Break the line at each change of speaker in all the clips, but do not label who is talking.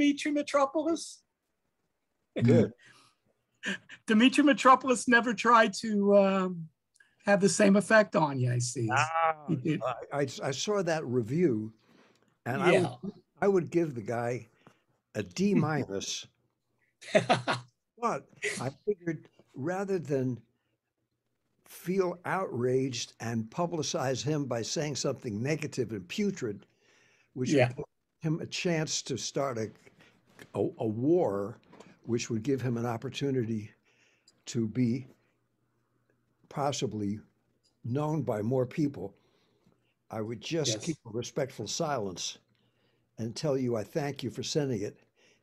Dimitri Mitropoulos.
Good.
Dimitri Mitropoulos never tried to um, have the same effect on you, I see.
Ah, I, I, I saw that review, and I, would, I would give the guy a D minus. But I figured rather than feel outraged and publicize him by saying something negative and putrid, which
Yeah.
would give him a chance to start a, a, a war, which would give him an opportunity to be possibly known by more people, I would just
Yes.
keep a respectful silence and tell you I thank you for sending it.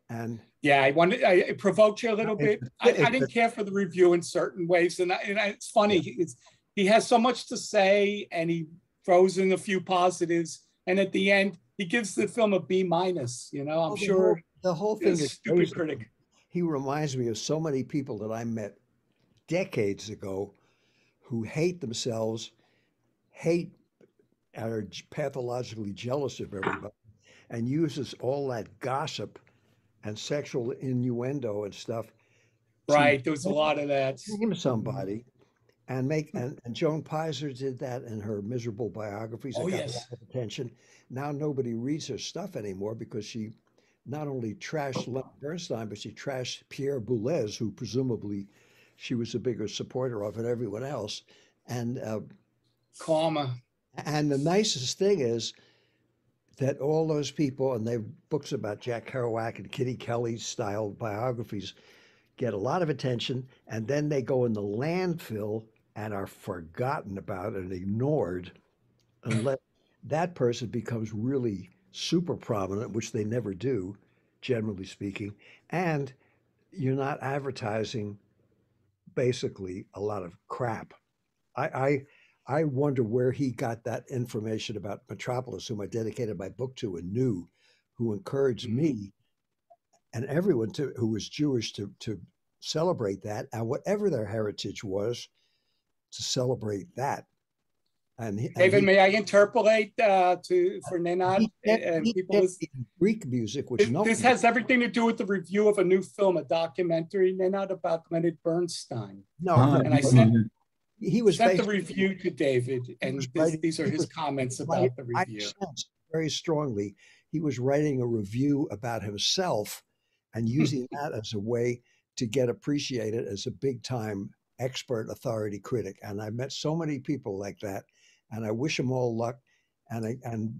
And
Yeah, I wanted, I it provoked you a little bit. I, I didn't care for the review in certain ways, and, I, and I- it's funny. It's, he has so much to say, and he throws in a few positives, and at the end, he gives the film a B minus. You know, I'm
oh, Well,
sure
whole- the whole thing is
stupid
crazy.
critic.
He reminds me of so many people that I met decades ago who hate themselves, hate, are pathologically jealous of everybody, and uses all that gossip and sexual innuendo and stuff.
Right, there was a lot of that.
Name somebody mm-hmm. and make, and, and Joan Peyser did that in her miserable biographies.
Oh,
got
yes.
attention. Now nobody reads her stuff anymore because she not only trashed Leonard Bernstein, but she trashed Pierre Boulez, who presumably she was a bigger supporter of than everyone else. And uh,
Karma.
and the nicest thing is that all those people, and they have books about Jack Kerouac and Kitty Kelley style biographies, get a lot of attention, and then they go in the landfill and are forgotten about and ignored unless that person becomes really super prominent, which they never do, generally speaking. And you're not advertising basically a lot of crap. I, I I wonder where he got that information about Mitropoulos, whom I dedicated my book to and knew, who encouraged mm-hmm. me and everyone to, who was Jewish to, to celebrate that and whatever their heritage was, to celebrate that. And, he, and
David,
he-
may I interpolate uh, to for Nenad and people?
kept
listening?
Greek music, which
This,
no
this has everything to do with the review of a new film, a documentary, Nenad about Leonard Bernstein.
no,
Ah,
And I
but
sent-
he was
Sent the review to David, and this,
writing-
these are his
was
comments about the
I
review.
sense very strongly he was writing a review about himself and using that as a way to get appreciated as a big time expert authority critic. And I met so many people like that, and I wish them all luck. And I, and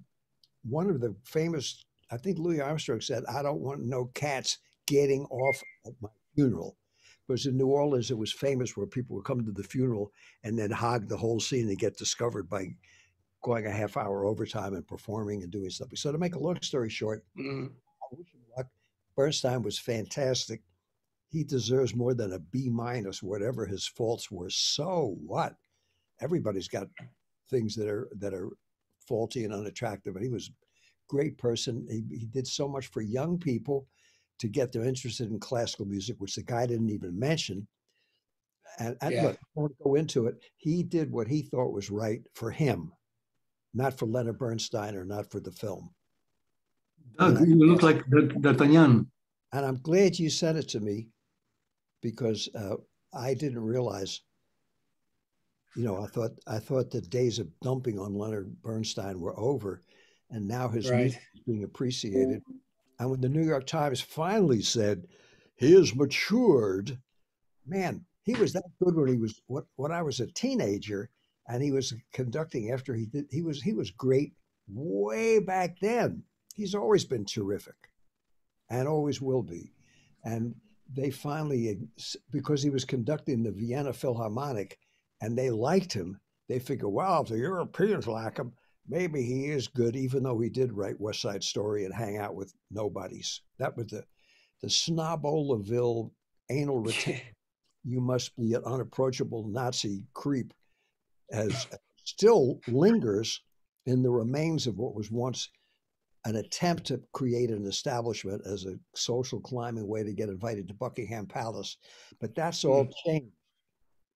one of the famous, I think Louis Armstrong said, "I don't want no cats getting off at my funeral." Because in New Orleans, it was famous where people would come to the funeral and then hog the whole scene and get discovered by going a half hour overtime and performing and doing something. So to make a long story short,
Mm.
I wish him luck. Bernstein was fantastic. He deserves more than a B minus, whatever his faults were. So what? Everybody's got things that are that are faulty and unattractive, and he was a great person. He, he did so much for young people to get them interested in classical music, which the guy didn't even mention. And, and
Yeah.
look, I won't go into it. He did what he thought was right for him, not for Leonard Bernstein or not for the film.
Doug, you look like D'Artagnan.
And I'm glad you sent it to me because uh, I didn't realize. You know, I thought I thought the days of dumping on Leonard Bernstein were over, and now his
Right.
music is being appreciated. And when the New York Times finally said he has matured, man, he was that good when he was what when I was a teenager, and he was conducting after he did. He was he was great way back then. He's always been terrific and always will be. And they finally, because he was conducting the Vienna Philharmonic and they liked him, they figure, well, if the Europeans like him, maybe he is good, even though he did write West Side Story and hang out with nobodies. That was the, the Snobolaville anal retention. you must be an unapproachable Nazi creep, as still lingers in the remains of what was once an attempt to create an establishment as a social climbing way to get invited to Buckingham Palace. But that's all hmm. changed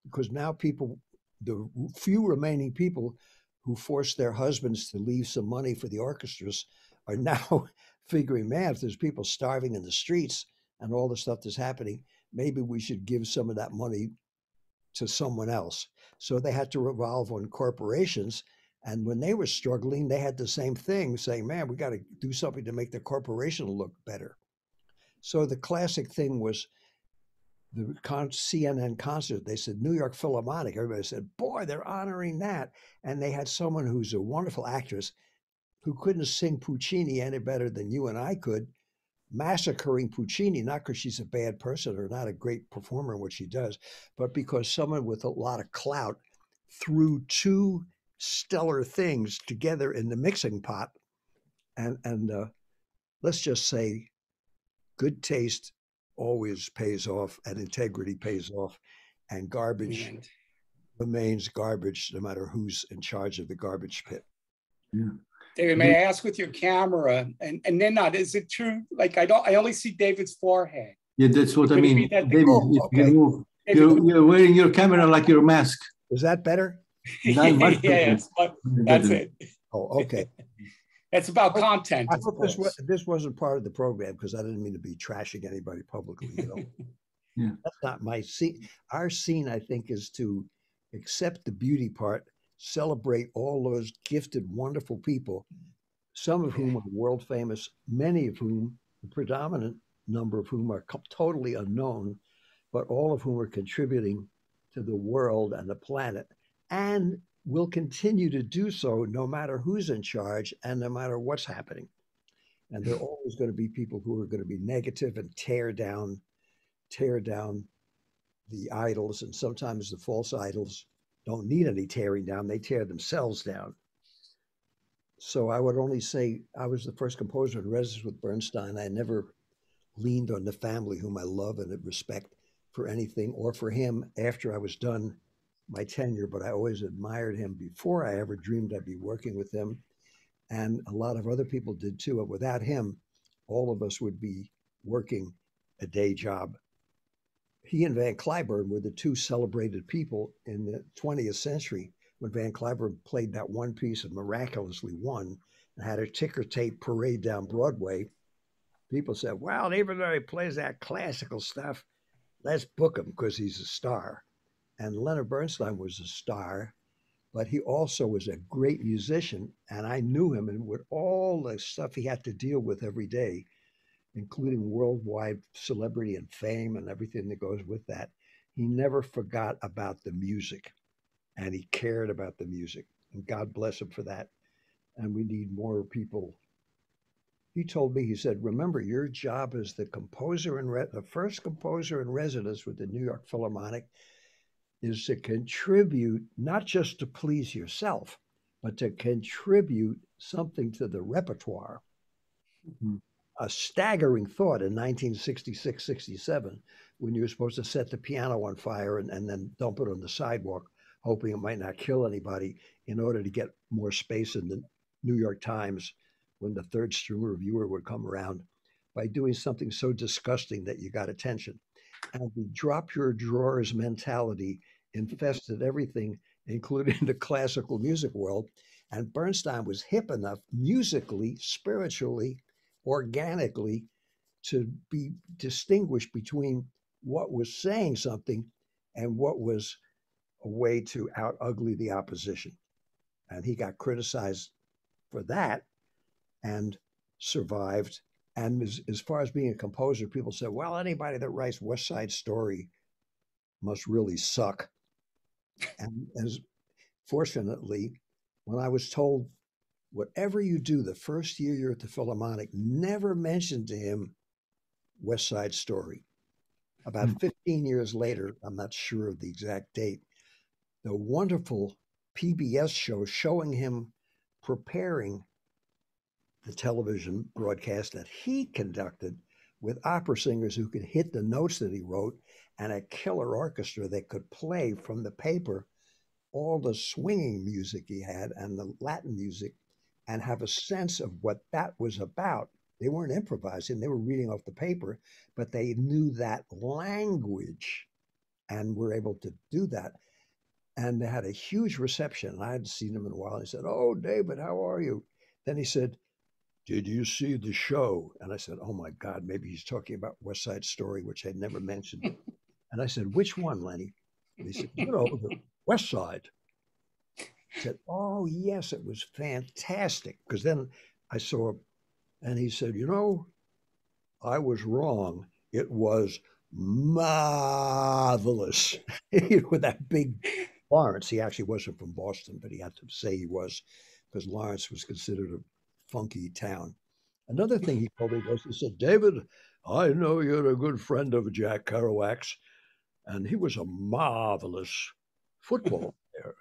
because now people, the few remaining people who forced their husbands to leave some money for the orchestras, are now figuring, man, if there's people starving in the streets and all the stuff that's happening, maybe we should give some of that money to someone else. So they had to revolve on corporations. And when they were struggling, they had the same thing saying, man, we got to do something to make the corporation look better. So the classic thing was the CNN concert. They said New York Philharmonic. Everybody said, boy, they're honoring that. And they had someone who's a wonderful actress who couldn't sing Puccini any better than you and I could, massacring Puccini, not because she's a bad person or not a great performer in what she does, but because someone with a lot of clout threw two stellar things together in the mixing pot. And, and uh, let's just say good taste always pays off and integrity pays off and garbage remains garbage no matter who's in charge of the garbage pit.
Yeah. David, may I ask with your camera and and then not is it true? Like I don't I only see David's forehead.
Yeah, that's what Could I mean. David, oh, okay. you you're, you're wearing your camera like your mask.
Is that better?
Not much yeah, but that's it.
Oh, okay.
it's about content.
I hope this, was, this wasn't part of the program because I didn't mean to be trashing anybody publicly. You know, yeah. that's not my scene. Our scene, I think, is to accept the beauty part celebrate all those gifted, wonderful people, some of whom are world famous, many of whom, the predominant number of whom are totally unknown, but all of whom are contributing to the world and the planet and will continue to do so no matter who's in charge and no matter what's happening. And there are always going to be people who are going to be negative and tear down, tear down the idols and sometimes the false idols don't need any tearing down, they tear themselves down. So I would only say I was the first composer in residence with Bernstein. I never leaned on the family whom I love and respect for anything or for him after I was done my tenure, but I always admired him before I ever dreamed I'd be working with him. And a lot of other people did too. But without him, all of us would be working a day job he and Van Cliburn were the two celebrated people in the 20th century when Van Cliburn played that one piece and miraculously won and had a ticker tape parade down Broadway. People said, well, even though he plays that classical stuff, let's book him because he's a star. And Leonard Bernstein was a star, but he also was a great musician. And I knew him and with all the stuff he had to deal with every day, including worldwide celebrity and fame and everything that goes with that. He never forgot about the music and he cared about the music. And God bless him for that. And we need more people. He told me, he said, remember, your job as the composer and the first composer in residence with the New York Philharmonic is to contribute not just to please yourself, but to contribute something to the repertoire. Mm-hmm a staggering thought in 1966 67 when you were supposed to set the piano on fire and, and then dump it on the sidewalk, hoping it might not kill anybody in order to get more space in the New York Times when the third string reviewer would come around by doing something so disgusting that you got attention. And the drop your drawers mentality infested everything, including the classical music world. And Bernstein was hip enough musically, spiritually, organically to be distinguished between what was saying something and what was a way to out ugly the opposition. And he got criticized for that and survived. And as, as far as being a composer, people said, well, anybody that writes West Side Story must really suck. And as fortunately, when I was told whatever you do the first year you're at the Philharmonic, never mention to him West Side Story. About mm 15 years later, I'm not sure of the exact date, the wonderful PBS show showing him preparing the television broadcast that he conducted with opera singers who could hit the notes that he wrote and a killer orchestra that could play from the paper all the swinging music he had and the Latin music and have a sense of what that was about. They weren't improvising, they were reading off the paper, but they knew that language and were able to do that. And they had a huge reception. I hadn't seen him in a while. He said, Oh, David, how are you? Then he said, Did you see the show? And I said, Oh my God, maybe he's talking about West Side Story, which I'd never mentioned. and I said, Which one, Lenny? And he said, You know, the West Side. I said, Oh, yes, it was fantastic. Because then I saw, and he said, You know, I was wrong. It was marvelous. With that big Lawrence, he actually wasn't from Boston, but he had to say he was because Lawrence was considered a funky town. Another thing he told me was he said, David, I know you're a good friend of Jack Kerouac's, and he was a marvelous football player.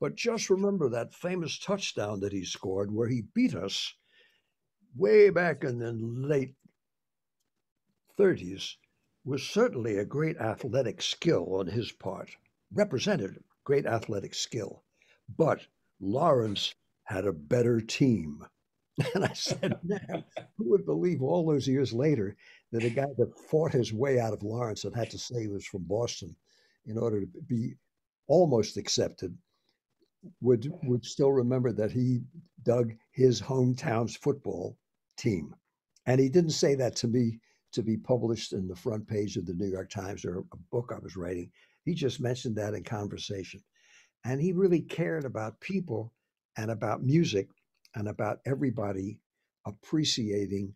But just remember that famous touchdown that he scored where he beat us way back in the late 30s was certainly a great athletic skill on his part, represented great athletic skill. But Lawrence had a better team. And I said, man, who would believe all those years later that a guy that fought his way out of Lawrence and had to say he was from Boston in order to be almost accepted would would still remember that he dug his hometown's football team. And he didn't say that to me to be published in the front page of the New York Times or a book I was writing. He just mentioned that in conversation. And he really cared about people and about music and about everybody appreciating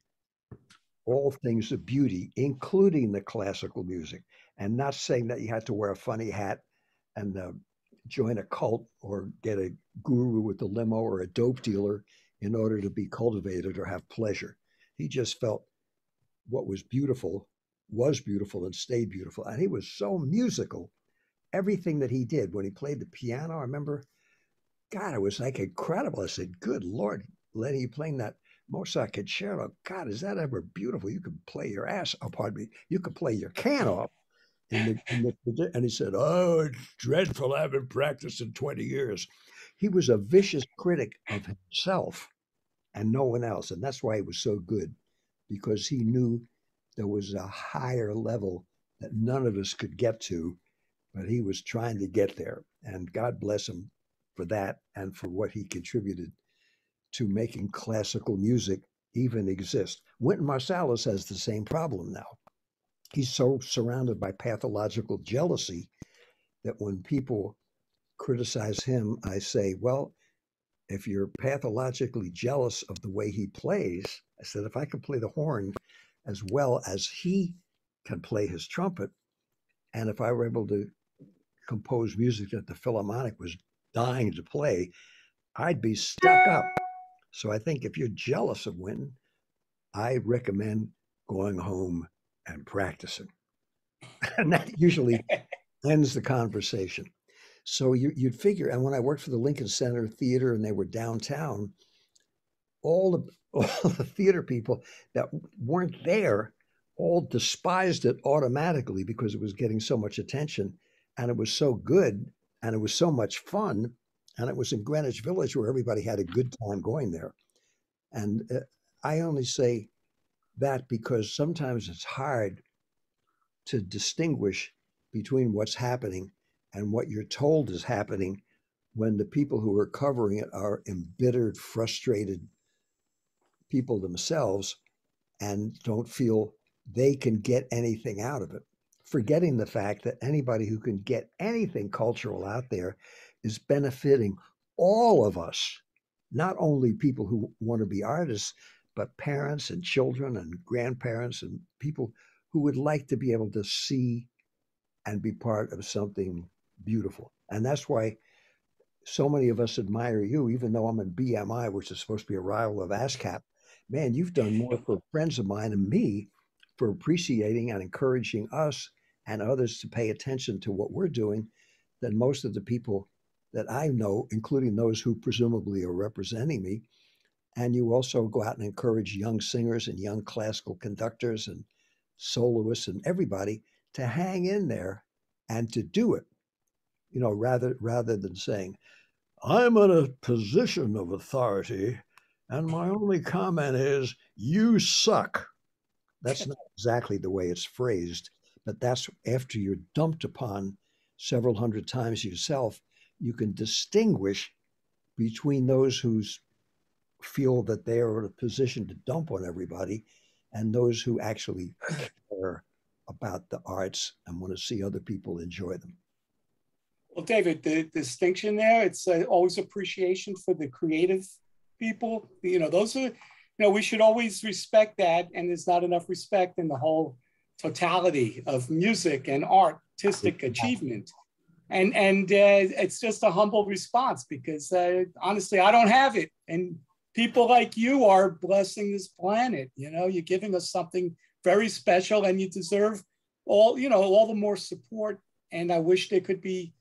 all things of beauty, including the classical music, and not saying that you had to wear a funny hat and uh, join a cult or get a guru with a limo or a dope dealer in order to be cultivated or have pleasure. He just felt what was beautiful was beautiful and stayed beautiful. And he was so musical. Everything that he did when he played the piano, I remember, God, it was like incredible. I said, Good Lord, Lenny, you playing that Mozart concerto. God, is that ever beautiful? You can play your ass, oh, pardon me, you can play your can off. In the, in the, and he said, Oh, it's dreadful. I haven't practiced in 20 years. He was a vicious critic of himself and no one else. And that's why he was so good because he knew there was a higher level that none of us could get to, but he was trying to get there. And God bless him for that and for what he contributed to making classical music even exist. Wynton Marsalis has the same problem now. He's so surrounded by pathological jealousy that when people criticize him, I say, well, if you're pathologically jealous of the way he plays, I said, if I could play the horn as well as he can play his trumpet, and if I were able to compose music that the Philharmonic was dying to play, I'd be stuck up. So I think if you're jealous of Wynton, I recommend going home and practicing. and that usually ends the conversation. So you, would figure, and when I worked for the Lincoln Center Theater and they were downtown, all the all the theater people that weren't there all despised it automatically because it was getting so much attention and it was so good and it was so much fun and it was in Greenwich Village where everybody had a good time going there. And uh, I only say that because sometimes it's hard to distinguish between what's happening and what you're told is happening when the people who are covering it are embittered, frustrated people themselves and don't feel they can get anything out of it. Forgetting the fact that anybody who can get anything cultural out there is benefiting all of us, not only people who want to be artists, but parents and children and grandparents and people who would like to be able to see and be part of something beautiful. And that's why so many of us admire you, even though I'm in BMI, which is supposed to be a rival of ASCAP. Man, you've done more for friends of mine and me for appreciating and encouraging us and others to pay attention to what we're doing than most of the people that I know, including those who presumably are representing me. And you also go out and encourage young singers and young classical conductors and soloists and everybody to hang in there and to do it you know, rather rather than saying, I'm in a position of authority, and my only comment is, you suck. That's not exactly the way it's phrased, but that's after you're dumped upon several hundred times yourself, you can distinguish between those who feel that they are in a position to dump on everybody, and those who actually care about the arts and want to see other people enjoy them.
Well, David, the distinction there, it's uh, always appreciation for the creative people. You know, those are, you know, we should always respect that. And there's not enough respect in the whole totality of music and artistic achievement. And, and uh, it's just a humble response because uh, honestly, I don't have it. And people like you are blessing this planet. You know, you're giving us something very special and you deserve all, you know, all the more support. And I wish there could be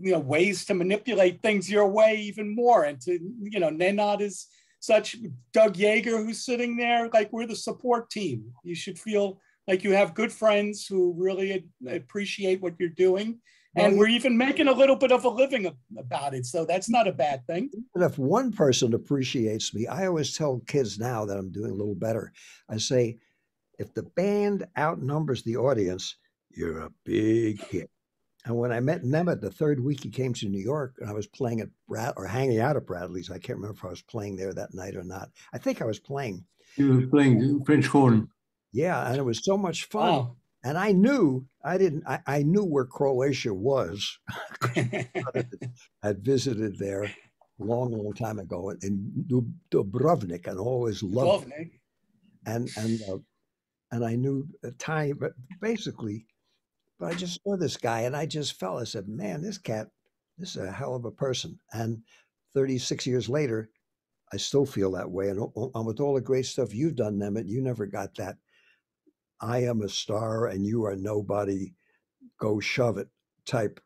you know ways to manipulate things your way even more and to you know Nenad is such Doug Yeager who's sitting there like we're the support team you should feel like you have good friends who really appreciate what you're doing and we're even making a little bit of a living about it so that's not a bad thing
and if one person appreciates me i always tell kids now that i'm doing a little better i say if the band outnumbers the audience you're a big hit and when I met Nemeth the third week he came to New York, and I was playing at Brad or hanging out at Bradley's. I can't remember if I was playing there that night or not. I think I was playing.
You were playing French horn.
Yeah, and it was so much fun. Oh. And I knew I didn't. I, I knew where Croatia was. I'd visited there a long, long time ago in Dubrovnik, and always loved Dubrovnik. it. And and uh, and I knew a tiny, but basically but I just saw this guy and I just fell. I said, man, this cat, this is a hell of a person. And 36 years later, I still feel that way. And, and with all the great stuff you've done, Nemeth, you never got that. I am a star and you are nobody. Go shove it type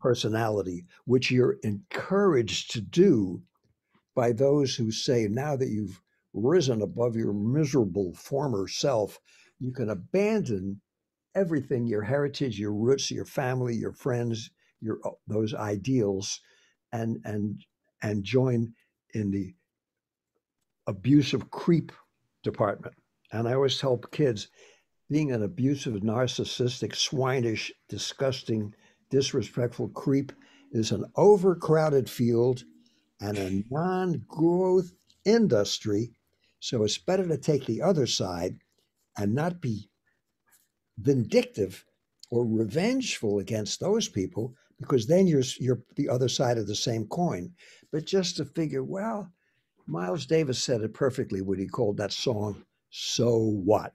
personality, which you're encouraged to do by those who say, now that you've risen above your miserable former self, you can abandon everything your heritage your roots your family your friends your uh, those ideals and and and join in the abusive creep department and i always tell kids being an abusive narcissistic swinish disgusting disrespectful creep is an overcrowded field and a non-growth industry so it's better to take the other side and not be vindictive or revengeful against those people because then you're you're the other side of the same coin. But just to figure, well, Miles Davis said it perfectly when he called that song "So What."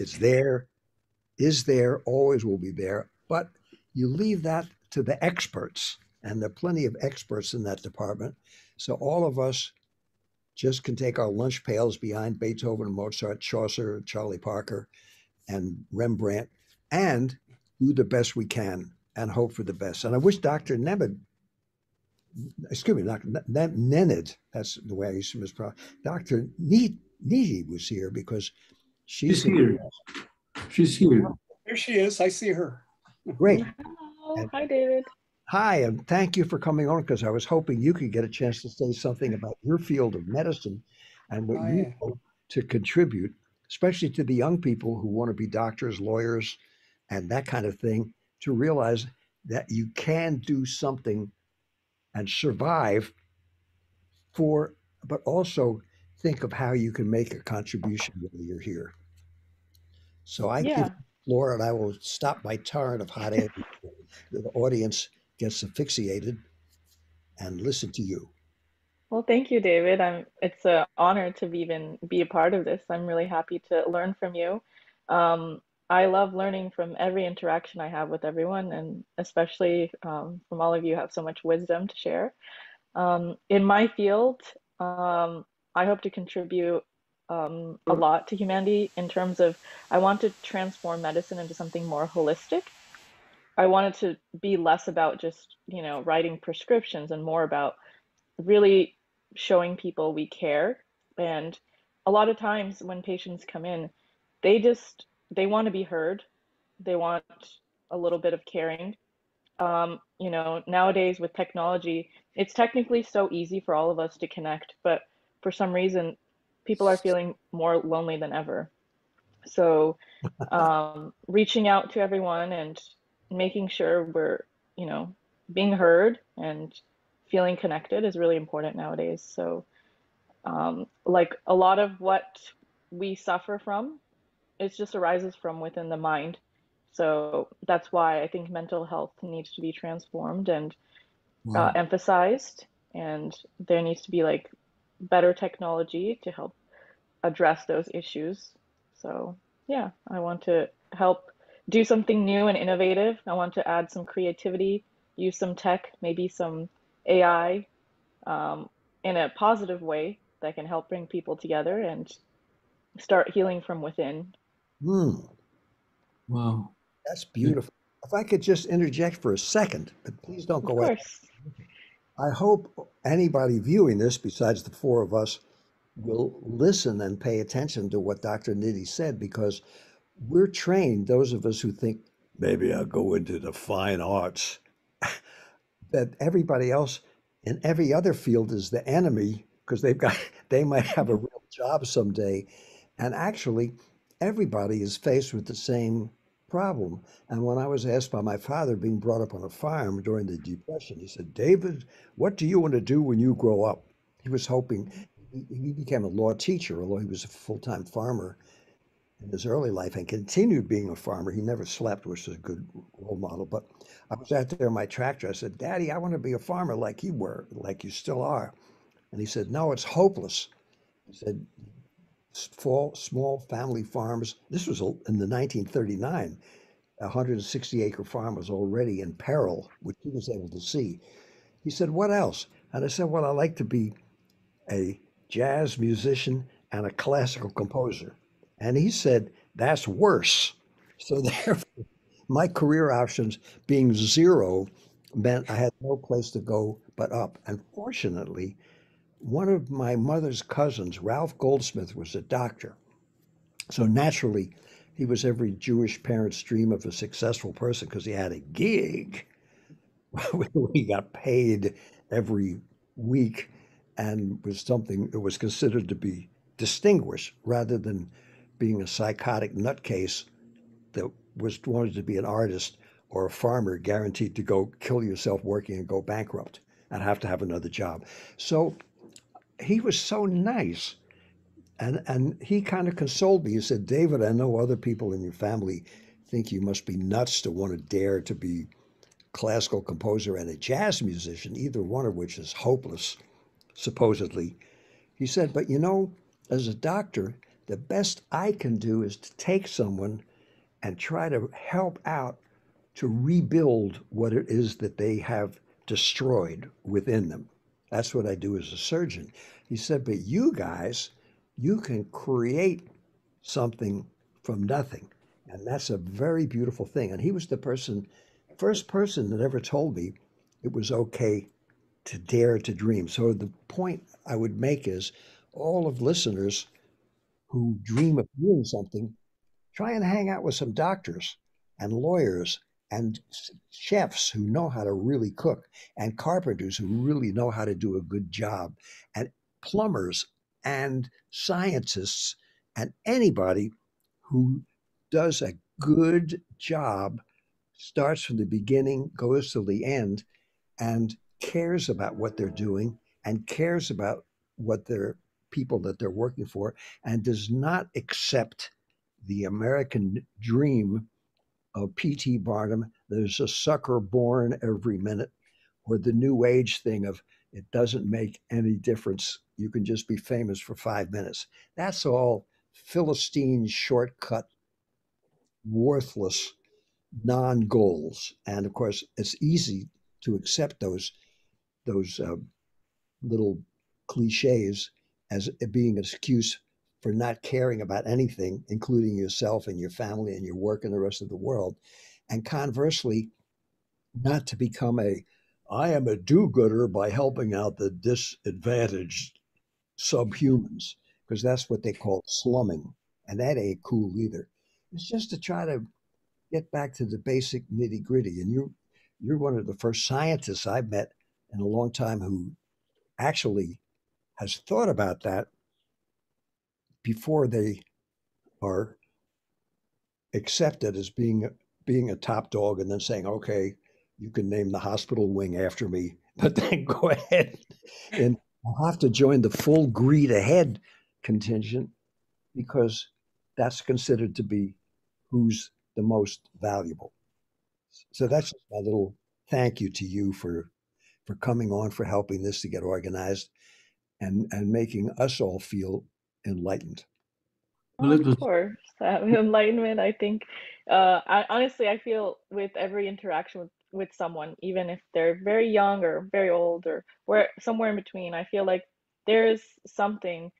It's there, is there, always will be there. But you leave that to the experts, and there are plenty of experts in that department. So all of us just can take our lunch pails behind Beethoven, Mozart, Chaucer, Charlie Parker, and Rembrandt and do the best we can and hope for the best. And I wish Dr. Nemeth, excuse me, Dr. Nenad, that's the way I used to mispronounce, Dr. Nidhi was here because she's,
she's here. She's here.
Here she is. I see her.
Great.
Hello. Hi, David.
Hi, and thank you for coming on because I was hoping you could get a chance to say something about your field of medicine and what oh, you yeah. hope to contribute especially to the young people who want to be doctors, lawyers, and that kind of thing, to realize that you can do something and survive for, but also think of how you can make a contribution while you're here. So I yeah. give the floor and I will stop my torrent of hot air. the audience gets asphyxiated and listen to you.
Well, thank you, David. I'm, it's an honor to be even be a part of this. I'm really happy to learn from you. Um, I love learning from every interaction I have with everyone, and especially um, from all of you have so much wisdom to share. Um, in my field, um, I hope to contribute um, a lot to humanity in terms of I want to transform medicine into something more holistic. I wanted to be less about just you know writing prescriptions and more about really showing people we care. And a lot of times when patients come in, they just they want to be heard. They want a little bit of caring. Um, you know, nowadays with technology, it's technically so easy for all of us to connect, but for some reason, people are feeling more lonely than ever. So, um, reaching out to everyone and making sure we're, you know, being heard and feeling connected is really important nowadays. So um, like a lot of what we suffer from, it just arises from within the mind. So that's why I think mental health needs to be transformed and wow. uh, emphasized, and there needs to be like better technology to help address those issues. So yeah, I want to help do something new and innovative. I want to add some creativity, use some tech, maybe some AI um, in a positive way that can help bring people together and start healing from within.
Hmm.
Wow.
That's beautiful. If I could just interject for a second, but please don't go away. I hope anybody viewing this, besides the four of us, will listen and pay attention to what Dr. Nidhi said because we're trained, those of us who think maybe I'll go into the fine arts, that everybody else in every other field is the enemy because they've got they might have a real job someday. And actually, everybody is faced with the same problem. And when I was asked by my father, being brought up on a farm during the Depression, he said, David, what do you want to do when you grow up? He was hoping, he became a law teacher, although he was a full time farmer in his early life and continued being a farmer. He never slept, which is a good role model. But I was out there in my tractor. I said, Daddy, I want to be a farmer like you were, like you still are. And he said, No, it's hopeless. He said, Small, small family farms. This was in the 1939. A 160 acre farm was already in peril, which he was able to see. He said, What else? And I said, Well, I like to be a jazz musician and a classical composer. And he said, That's worse. So therefore, my career options being zero meant I had no place to go but up. And fortunately, one of my mother's cousins, Ralph Goldsmith, was a doctor. So naturally, he was every Jewish parent's dream of a successful person because he had a gig he got paid every week and was something that was considered to be distinguished rather than being a psychotic nutcase that was wanted to be an artist or a farmer guaranteed to go kill yourself working and go bankrupt and have to have another job. So he was so nice. And, and he kind of consoled me. He said, David, I know other people in your family think you must be nuts to want to dare to be classical composer and a jazz musician, either one of which is hopeless, supposedly. He said, but you know, as a doctor, the best I can do is to take someone and try to help out to rebuild what it is that they have destroyed within them. That's what I do as a surgeon. He said, but you guys, you can create something from nothing. And that's a very beautiful thing. And he was the person, first person that ever told me it was okay to dare to dream. So the point I would make is all of listeners who dream of doing something, try and hang out with some doctors and lawyers and chefs who know how to really cook, and carpenters who really know how to do a good job, and plumbers and scientists, and anybody who does a good job, starts from the beginning, goes to the end, and cares about what they're doing and cares about what their people that they're working for and does not accept the American dream of P.T. Barnum, there's a sucker born every minute, or the new age thing of it doesn't make any difference. You can just be famous for five minutes. That's all Philistine shortcut, worthless non goals. And of course, it's easy to accept those, those uh, little cliches as being an excuse for not caring about anything, including yourself and your family and your work and the rest of the world. And conversely, not to become a, I am a do gooder by helping out the disadvantaged subhumans, because that's what they call slumming. And that ain't cool either. It's just to try to get back to the basic nitty gritty. And you, you're one of the first scientists I've met in a long time who actually has thought about that before they are accepted as being being a top dog and then saying, okay, you can name the hospital wing after me, but then go ahead and I'll have to join the full greed ahead contingent because that's considered to be who's the most valuable. So that's my little thank you to you for for coming on, for helping this to get organized, and and making us all feel enlightened.
Well, of course, that enlightenment. I think, uh, I honestly I feel with every interaction with with someone, even if they're very young or very old or where somewhere in between, I feel like there is something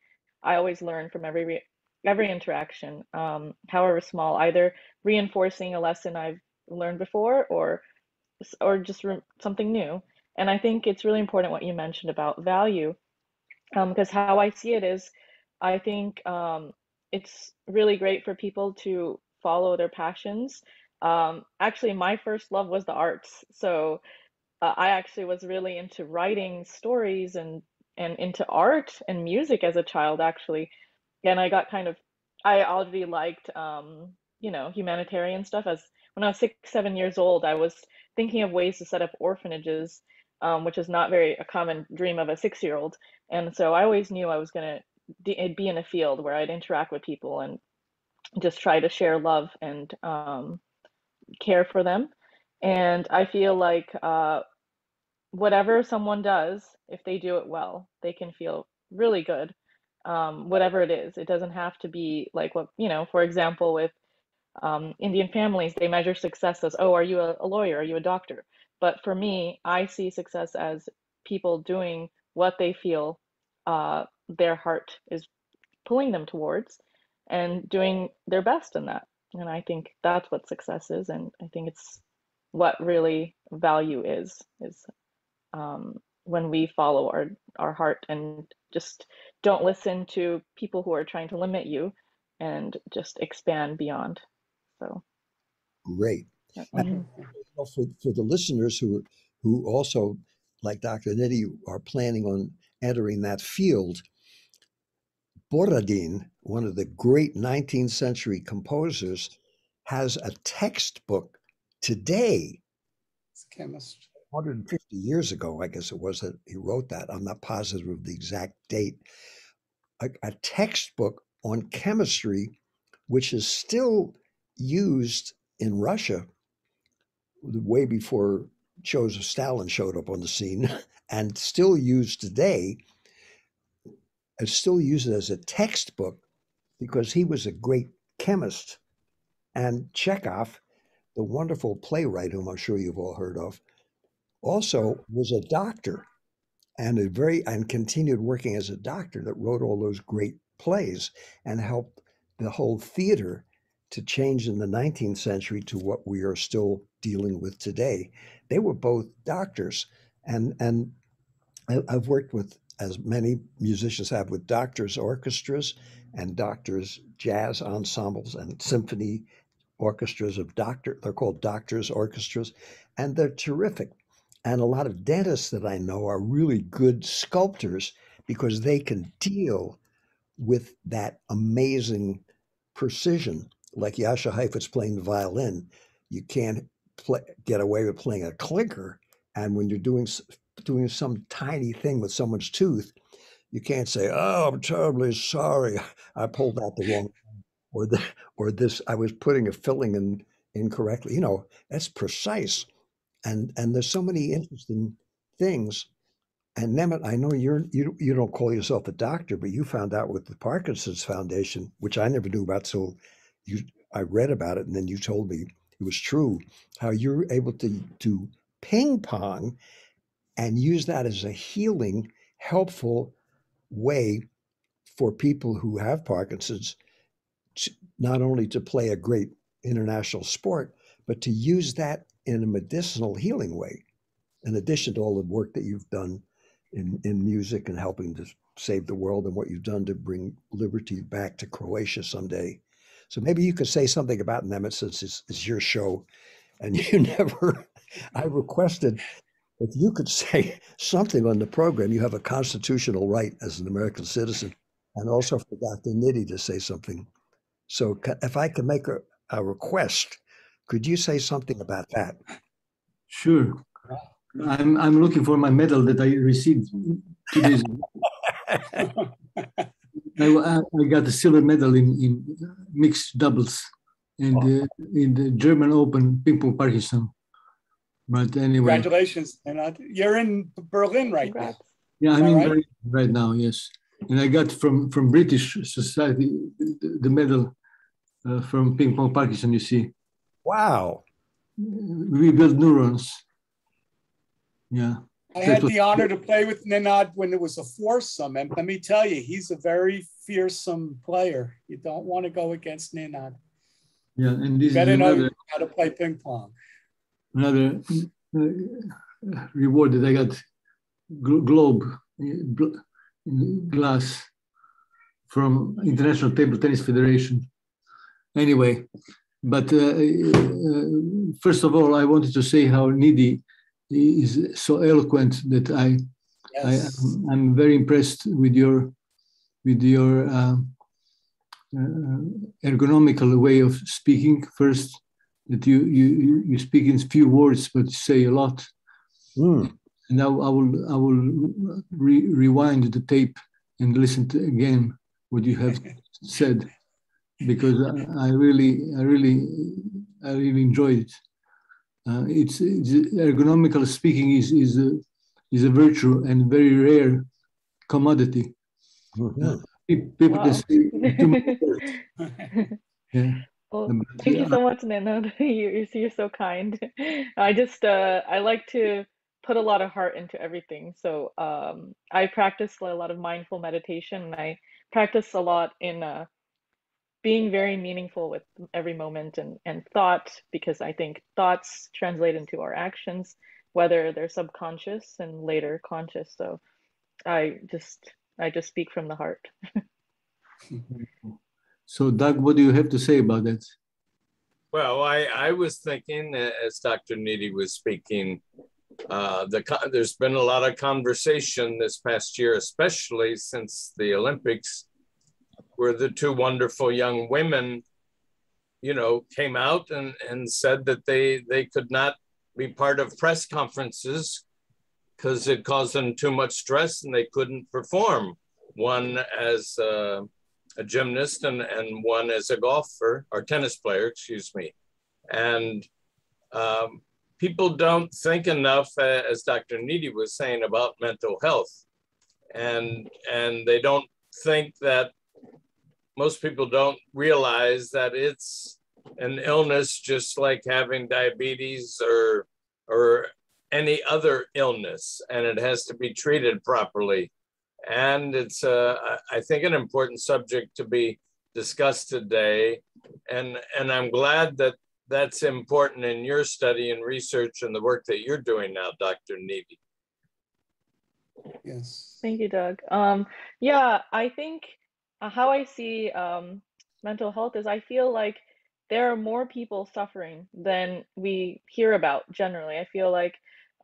I always learn from every every interaction, um, however small, either reinforcing a lesson I've learned before or or just something new. And I think it's really important what you mentioned about value, because um, how I see it is, I think um, it's really great for people to follow their passions. Um, actually, my first love was the arts, so uh, I actually was really into writing stories and and into art and music as a child, actually. And I got kind of, I already liked, um, you know, humanitarian stuff as when I was six, seven years old, I was thinking of ways to set up orphanages, um, which is not very a common dream of a six year old. And so I always knew I was going to be in a field where I'd interact with people and just try to share love and um, care for them. And I feel like uh, whatever someone does, if they do it well, they can feel really good. Um, whatever it is, it doesn't have to be like what, you know, for example, with um, Indian families, they measure success as, oh, are you a, a lawyer? Are you a doctor? But for me, I see success as people doing what they feel uh, their heart is pulling them towards and doing their best in that. And I think that's what success is. And I think it's what really value is, is um, when we follow our, our heart and just don't listen to people who are trying to limit you and just expand beyond. So
great. Mm-hmm. For, for the listeners who who also, like Dr. Nidhi, are planning on entering that field, Borodin, one of the great 19th century composers, has a textbook today.
It's chemist.
150 years ago, I guess it was that he wrote that. I'm not positive of the exact date. A, a textbook on chemistry, which is still used in Russia way before Joseph Stalin showed up on the scene and still used today, is still used as a textbook because he was a great chemist. And Chekhov, the wonderful playwright whom I'm sure you've all heard of, also was a doctor and a very and continued working as a doctor that wrote all those great plays and helped the whole theater to change in the 19th century to what we are still dealing with today. They were both doctors, and and I've worked with as many musicians have with doctors orchestras and doctors jazz ensembles and symphony orchestras of doctor they're called doctors orchestras and they're terrific and a lot of dentists that I know are really good sculptors because they can deal with that amazing precision like Jascha Heifetz playing the violin, you can't play, get away with playing a clinker. And when you're doing doing some tiny thing with someone's tooth, you can't say, "Oh, I'm terribly sorry, I pulled out the wrong," or the or this, I was putting a filling in incorrectly. You know, that's precise, and and there's so many interesting things. And Nemeth, I know you're you you don't call yourself a doctor, but you found out with the Parkinson's Foundation, which I never knew about. So you I read about it and then you told me it was true how you're able to to ping pong and use that as a healing helpful way for people who have Parkinson's to, not only to play a great international sport but to use that in a medicinal healing way in addition to all the work that you've done in, in music and helping to save the world and what you've done to bring liberty back to Croatia someday. So maybe you could say something about Nemeth since it's, it's your show, and you never. I requested if you could say something on the program. You have a constitutional right as an American citizen, and also for Dr. Nidhi to say something. So if I could make a, a request, could you say something about that?
Sure. I'm I'm looking for my medal that I received two days I, I, got the silver medal in, in mixed doubles in the in the German Open ping pong Parkinson. But anyway,
congratulations! And you're in Berlin right now.
Yeah, I'm in right? Berlin right now. Yes, and I got from from British Society the, the medal uh, from ping pong Parkinson. You see.
Wow.
We build neurons. Yeah.
I had the honor to play with Nenad when it was a foursome, and let me tell you, he's a very fearsome player. You don't want to go against Nenad.
Yeah, and this
better know how to play ping pong.
Another uh, reward that I got globe glass from International Table Tennis Federation. Anyway, but uh, uh, first of all, I wanted to say how Nidhi is so eloquent that I, yes. I am very impressed with your with your uh, uh, ergonomical way of speaking. First, that you you you speak in few words but say a lot. Mm. And now I will I will re rewind the tape and listen to again what you have said because I, I really I really I really enjoyed it. Uh, it's, it's, ergonomical speaking is is a, is a virtue and very rare commodity. Mm-hmm. People wow. can say too much
yeah. Well, thank you so much, Nenad. you're, you're so kind. I just uh, I like to put a lot of heart into everything. So um, I practice a lot of mindful meditation, and I practice a lot in uh, being very meaningful with every moment and, and thought because i think thoughts translate into our actions whether they're subconscious and later conscious so i just i just speak from the heart.
So doug what do you have to say about that?
Well i i was thinking as dr Nidhi was speaking uh, the, there's been a lot of conversation this past year, especially since the Olympics, where the two wonderful young women, you know, came out and, and said that they, they could not be part of press conferences because it caused them too much stress and they couldn't perform. One as a, a gymnast and, and one as a golfer or tennis player, excuse me. And um, people don't think enough, uh, as Dr. Nidhi was saying, about mental health. And, and they don't think that most people don't realize that it's an illness just like having diabetes or or any other illness and it has to be treated properly. And it's uh, i think an important subject to be discussed today. And and i'm glad that that's important in your study and research and the work that you're doing now dr Nidhi.
Yes.
Thank you doug. Um yeah i think uh, how I see um, mental health is I feel like there are more people suffering than we hear about generally. I feel like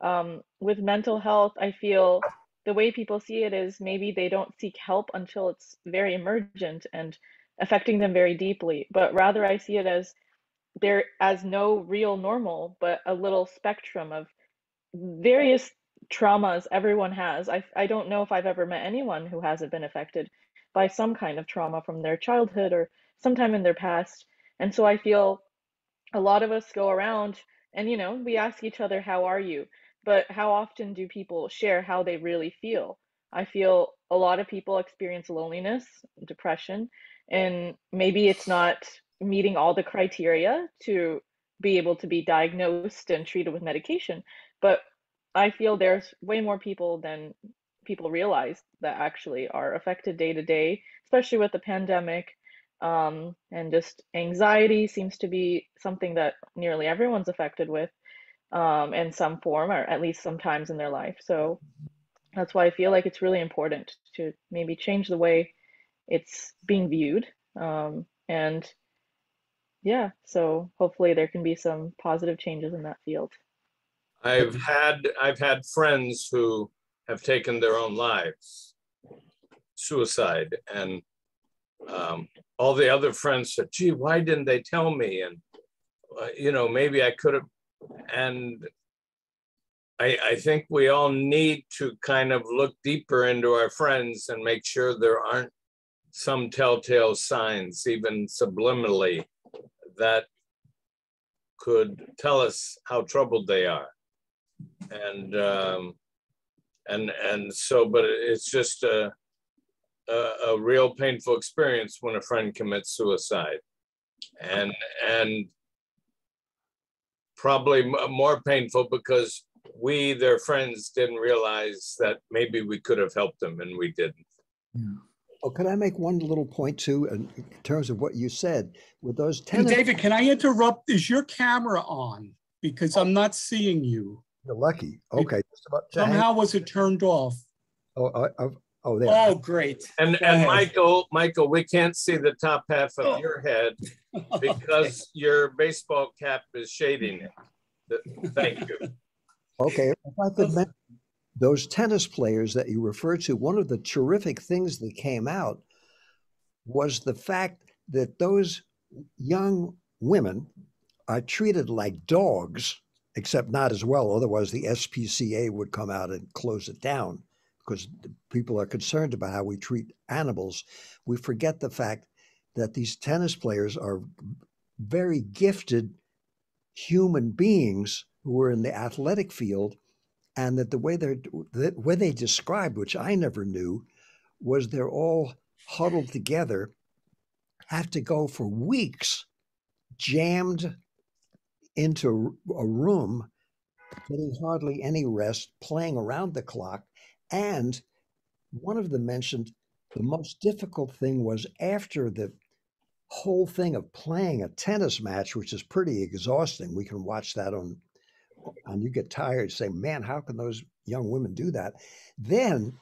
um, with mental health, I feel the way people see it is maybe they don't seek help until it's very emergent and affecting them very deeply. But rather, I see it as there as no real normal, but a little spectrum of various traumas everyone has. I, I don't know if I've ever met anyone who hasn't been affected by some kind of trauma from their childhood or sometime in their past. And so I feel a lot of us go around and, you know, we ask each other, How are you? But how often do people share how they really feel? I feel a lot of people experience loneliness, depression, and maybe it's not meeting all the criteria to be able to be diagnosed and treated with medication. But I feel there's way more people than people realize that actually are affected day to day, especially with the pandemic. Um, and just anxiety seems to be something that nearly everyone's affected with um, in some form, or at least sometimes in their life. So that's why I feel like it's really important to maybe change the way it's being viewed. Um, and yeah, so hopefully there can be some positive changes in that field.
I've had I've had friends who have taken their own lives, suicide. And um, all the other friends said, gee, why didn't they tell me? And, uh, you know, maybe I could have. And I, I think we all need to kind of look deeper into our friends and make sure there aren't some telltale signs, even subliminally, that could tell us how troubled they are. And um, and and so, but it's just a, a, a real painful experience when a friend commits suicide, and and probably more painful because we, their friends, didn't realize that maybe we could have helped them and we didn't.
Yeah. Oh, could I make one little point too, in terms of what you said with those
tennis? David, can I interrupt? Is your camera on? Because I'm not seeing you.
You're lucky. Okay.
Somehow was it turned off?
Oh, I, I, oh, there.
Oh, great.
And Go and ahead. Michael, Michael, we can't see the top half of oh. your head because okay. your baseball cap is shading it. Thank you.
Okay, if I could mention those tennis players that you referred to, one of the terrific things that came out was the fact that those young women are treated like dogs, except not as well. Otherwise, the SPCA would come out and close it down because people are concerned about how we treat animals. We forget the fact that these tennis players are very gifted human beings who are in the athletic field, and that the way they're the way they described, which I never knew, was they're all huddled together, have to go for weeks, jammed into a room, getting hardly any rest, playing around the clock, and one of them mentioned the most difficult thing was after the whole thing of playing a tennis match, which is pretty exhausting. We can watch that on and you get tired, say, man, how can those young women do that? Then,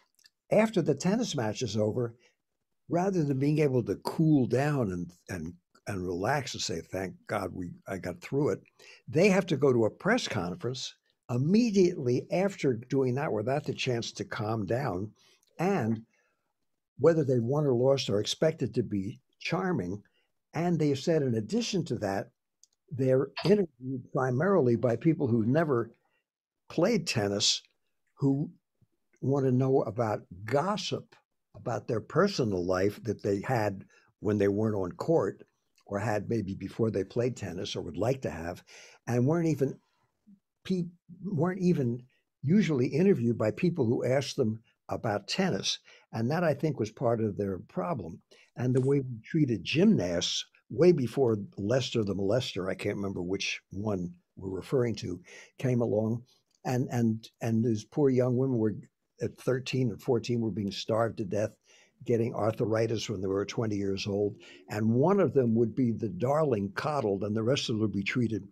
after the tennis match is over, rather than being able to cool down and and and relax and say, thank God we I got through it, they have to go to a press conference immediately after doing that without the chance to calm down. And whether they won or lost are expected to be charming. And they've said, in addition to that, they're interviewed primarily by people who've never played tennis who want to know about gossip about their personal life that they had when they weren't on court or had maybe before they played tennis or would like to have and weren't even weren't even usually interviewed by people who asked them about tennis and that i think was part of their problem. And the way we treated gymnasts way before Lester the Molester, I can't remember which one we're referring to, came along, and and and these poor young women were at 13 and 14 were being starved to death, getting arthritis when they were 20 years old, and one of them would be the darling coddled, and the rest of them would be treated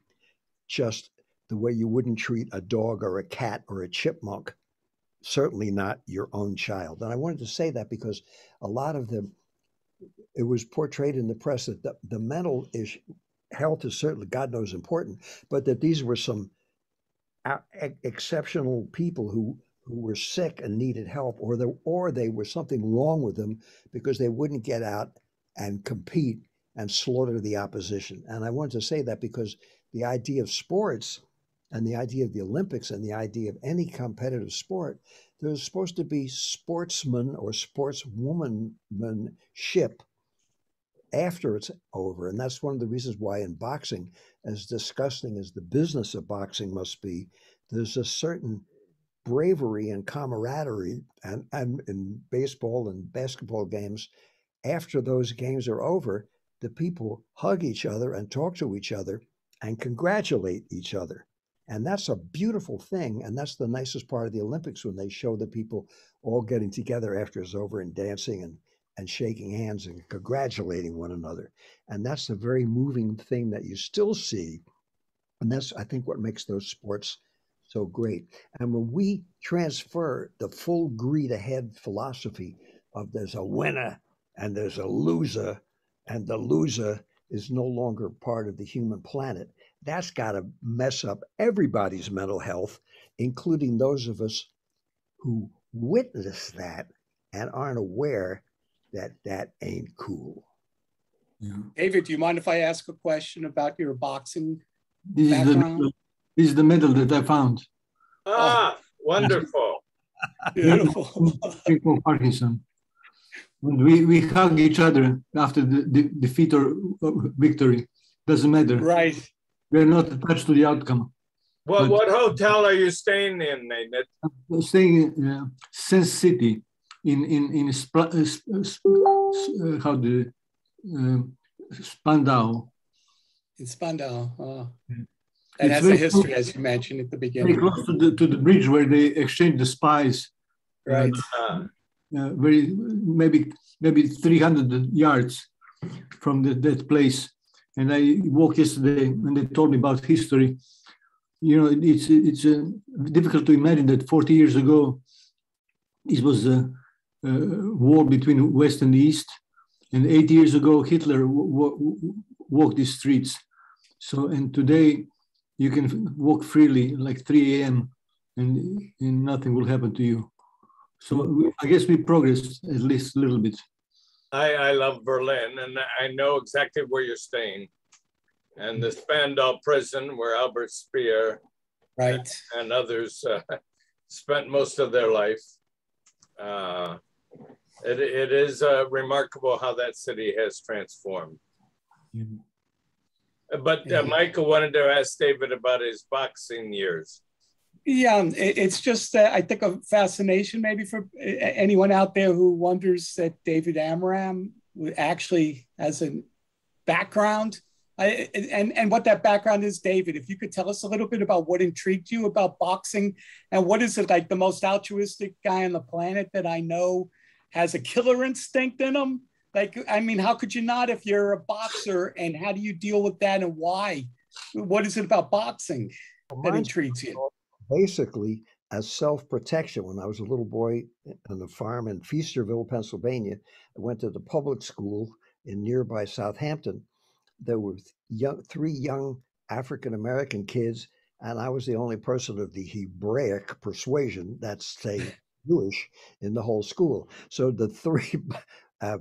just the way you wouldn't treat a dog or a cat or a chipmunk certainly not your own child. And I wanted to say that because a lot of the it was portrayed in the press that the, the mental issue, health is certainly, God knows, important, but that these were some exceptional people who who were sick and needed help, or the, or they were something wrong with them because they wouldn't get out and compete and slaughter the opposition. And I wanted to say that because the idea of sports and the idea of the Olympics and the idea of any competitive sport, there's supposed to be sportsman or sportswomanship after it's over. And that's one of the reasons why in boxing, as disgusting as the business of boxing must be, there's a certain bravery and camaraderie and, and in baseball and basketball games. After those games are over, the people hug each other and talk to each other and congratulate each other. And that's a beautiful thing. And that's the nicest part of the Olympics when they show the people all getting together after it's over and dancing and and shaking hands and congratulating one another. And that's the very moving thing that you still see. And that's, I think, what makes those sports so great. And when we transfer the full greed ahead philosophy of there's a winner and there's a loser, and the loser is no longer part of the human planet, that's got to mess up everybody's mental health, including those of us who witness that and aren't aware that that ain't cool.
Yeah. David, do you mind if I ask a question about your boxing
this background? Is the, this is the medal that I found.
Ah, wonderful.
Beautiful.
People Parkinson. We, we hug each other after the, the defeat or victory. Doesn't matter.
right.
We're not attached to the outcome.
What what hotel are you staying in, Nate?
I'm staying in uh, Sense City in in in Spla- uh, Sp- uh, Sp- uh, how the um, Spandau.
In Spandau. Oh. It
It's
has a
very
history, as you mentioned at the
Very
beginning.
close to the to the bridge where they exchange the spies.
Right.
Uh,
uh, very maybe maybe 300 yards from the, that place. And I walked yesterday, and they told me about history. You know, it's it's uh, difficult to imagine that 40 years ago, it was a, a war between West and East, and 80 years ago, Hitler walked these streets. So, and today, you can walk freely, like 3 a.m., and, and nothing will happen to you. So I guess we progressed at least a little bit.
I, I love Berlin and I know exactly where you're staying. And the Spandau prison where Albert Speer
Right.
and others uh, spent most of their life. Uh, it, it is uh, remarkable how that city has transformed. But uh,
Yeah.
Michael wanted to ask David about his boxing years.
Yeah, um, it's just, uh, I think, a fascination maybe for anyone out there who wonders that David Amram actually has a background. I, and, and what that background is, David, if you could tell us a little bit about what intrigued you about boxing and what is it like the most altruistic guy on the planet that I know has a killer instinct in him? Like, I mean, how could you not if you're a boxer and how do you deal with that and why? What is it about boxing that intrigues you?
Basically as self-protection. When i was a little boy on the farm in feasterville pennsylvania i went to the public school in nearby southampton. There were th- young, three young african american kids and i was the only person of the hebraic persuasion that's say jewish in the whole school. So the three uh,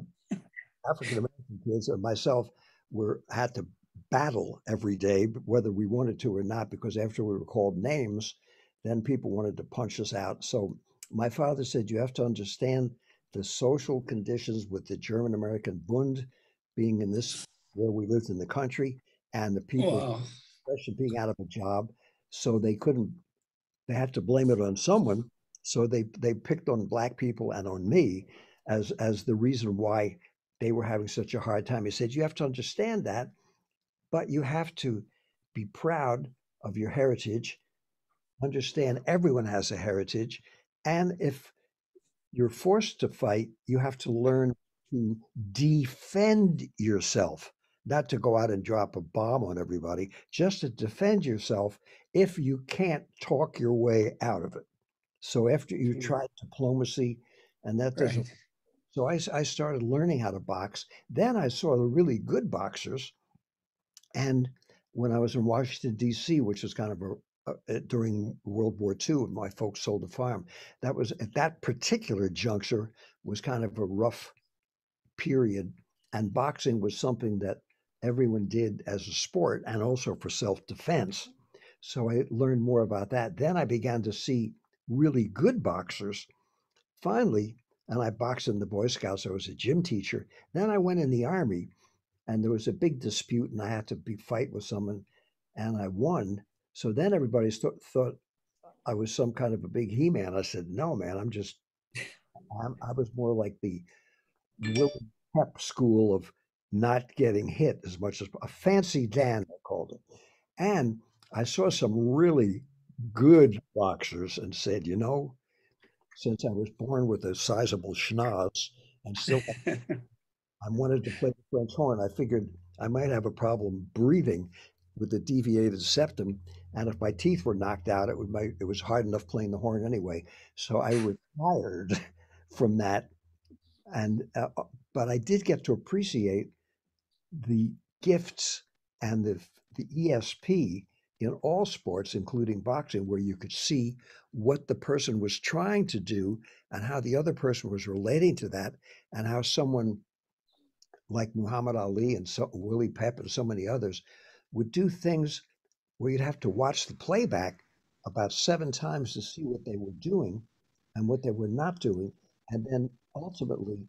african american kids and myself were had to battle every day whether we wanted to or not because after we were called names then people wanted to punch us out. So my father said, you have to understand the social conditions with the German American Bund being in this, where we lived in the country, and the people,
Wow.
especially being out of a job. So they couldn't, they had to blame it on someone. So they, they picked on black people and on me as, as the reason why they were having such a hard time. He said, you have to understand that, but you have to be proud of your heritage understand everyone has a heritage. And if you're forced to fight, you have to learn to defend yourself, not to go out and drop a bomb on everybody, just to defend yourself if you can't talk your way out of it. So after you
Mm.
try diplomacy, and that doesn't
Right.
so I started learning how to box. Then I saw the really good boxers. And when I was in Washington, D.C., which was kind of a, a, during World War II, my folks sold a farm, that was at that particular juncture was kind of a rough period. And boxing was something that everyone did as a sport and also for self defense. Mm-hmm. So I learned more about that. Then I began to see really good boxers. Finally, and I boxed in the Boy Scouts. I was a gym teacher. Then I went in the Army, and there was a big dispute, and I had to be fight with someone, and I won. So then everybody st- thought I was some kind of a big He-Man. I said, "No, man, I'm just." I'm, I was more like the Willie Pep school of not getting hit as much as a fancy Dan, I called it. And I saw some really good boxers and said, you know, since I was born with a sizable schnoz and still I wanted to play the French horn, I figured I might have a problem breathing with the deviated septum. And if my teeth were knocked out, it would make, it was hard enough playing the horn anyway. So I retired from that. And uh, uh, but I did get to appreciate the gifts and the the ESP in all sports, including boxing, where you could see what the person was trying to do and how the other person was relating to that, and how someone like Muhammad Ali and so, Willie Pep and so many others would do things where you'd have to watch the playback about seven times to see what they were doing and what they were not doing. And then ultimately,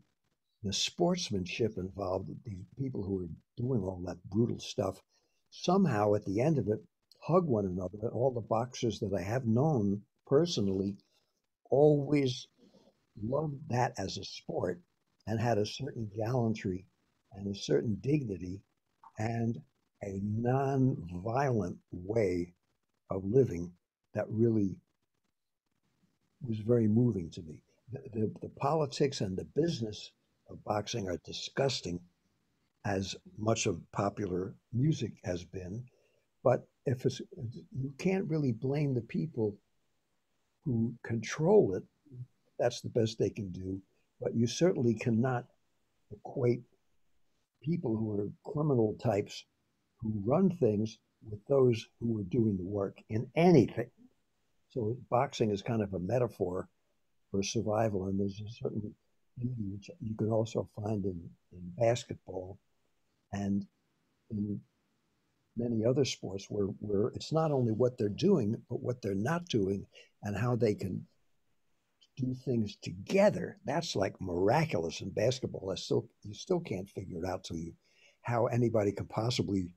the sportsmanship involved, these people who were doing all that brutal stuff, somehow at the end of it, hug one another. All the boxers that I have known personally always loved that as a sport and had a certain gallantry and a certain dignity and a non-violent way of living that really was very moving to me. The, the, the, politics and the business of boxing are disgusting, as much of popular music has been. But if you can't really blame the people who control it. That's the best they can do. But you certainly cannot equate people who are criminal types who run things with those who are doing the work in anything. So boxing is kind of a metaphor for survival, and there's a certain beauty which you can also find in, in basketball and in many other sports where, where it's not only what they're doing, but what they're not doing and how they can do things together. That's like miraculous in basketball. I still you still can't figure it out to you how anybody can possibly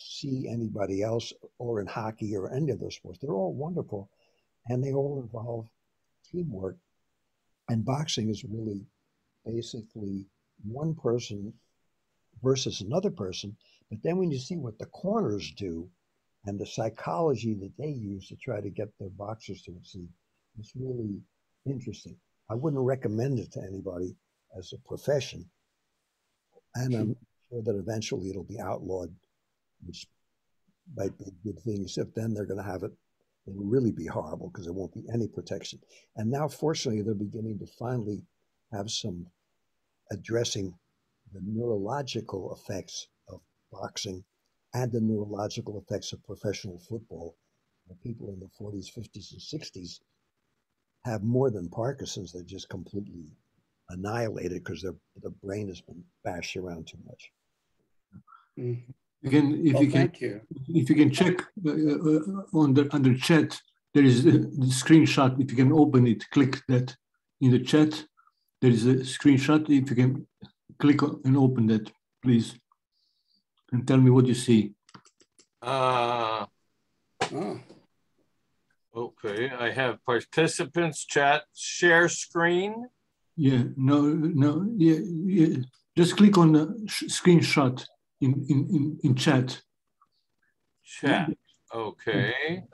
see anybody else or in hockey or any of those sports. They're all wonderful and they all involve teamwork. And boxing is really basically one person versus another person. But then when you see what the corners do and the psychology that they use to try to get their boxers to succeed, it's really interesting. I wouldn't recommend it to anybody as a profession. And I'm sure that eventually it'll be outlawed, which might be a good thing, except then they're going to have it. It'll really be horrible because there won't be any protection. And now, fortunately, they're beginning to finally have some addressing the neurological effects of boxing and the neurological effects of professional football. People in the 40s, 50s, and 60s have more than Parkinson's. They're just completely annihilated because their the brain has been bashed around too much.
Mm-hmm. Again, if well, you can, you. if you can check uh, uh, on the under chat, there is a, the screenshot. If you can open it, click that in the chat. There is a screenshot. If you can click and open that, please, and tell me what you see.
Uh, oh. Okay, I have participants chat share screen.
Yeah, no, no, yeah, yeah. Just click on the screenshot in, in, in, in chat.
Chat, okay.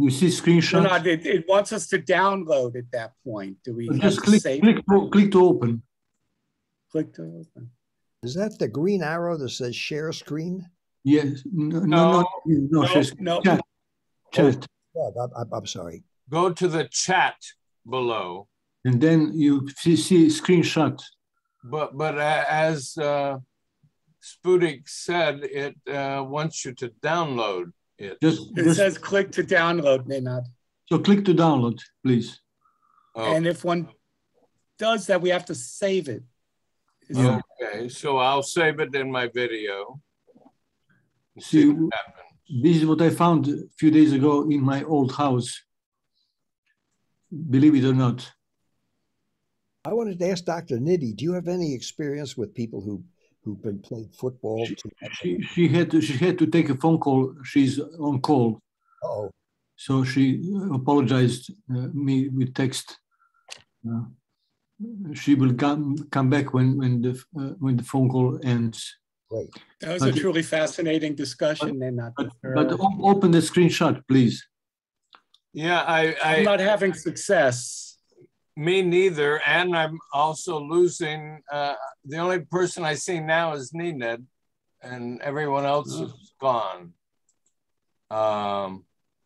You see screenshot?
No, no it, it, wants us to download at that point. Do we
just click, click, to, click to open?
Click to open.
Is that the green arrow that says share screen?
Yes. No, no, no, no, no, no. Chat. Chat.
Oh, I'm, I'm sorry.
Go to the chat below.
And then you see, see screenshot.
But but uh, as uh, Spudik said, it uh, wants you to download it.
Just, it just, says click to download, Nenad.
So click to download, please.
Oh. And if one does that, we have to save it.
okay, so I'll save it in my video.
See, see what happens this is what I found a few days ago in my old house. Believe it or not.
I wanted to ask Dr. Nidhi, do you have any experience with people who who've been playing football?
She, she, she, had to she had to take a phone call. She's on call.
Oh.
So she apologized uh, me with text. Uh, she will come come back when when the uh, when the phone call ends.
Great.
That was but, a truly fascinating discussion.
But, but, but, open the screenshot, please.
Yeah, I, I,
am not having success.
Me neither. And I'm also losing. Uh, the only person I see now is Nenad, and everyone else oh. is gone. Um,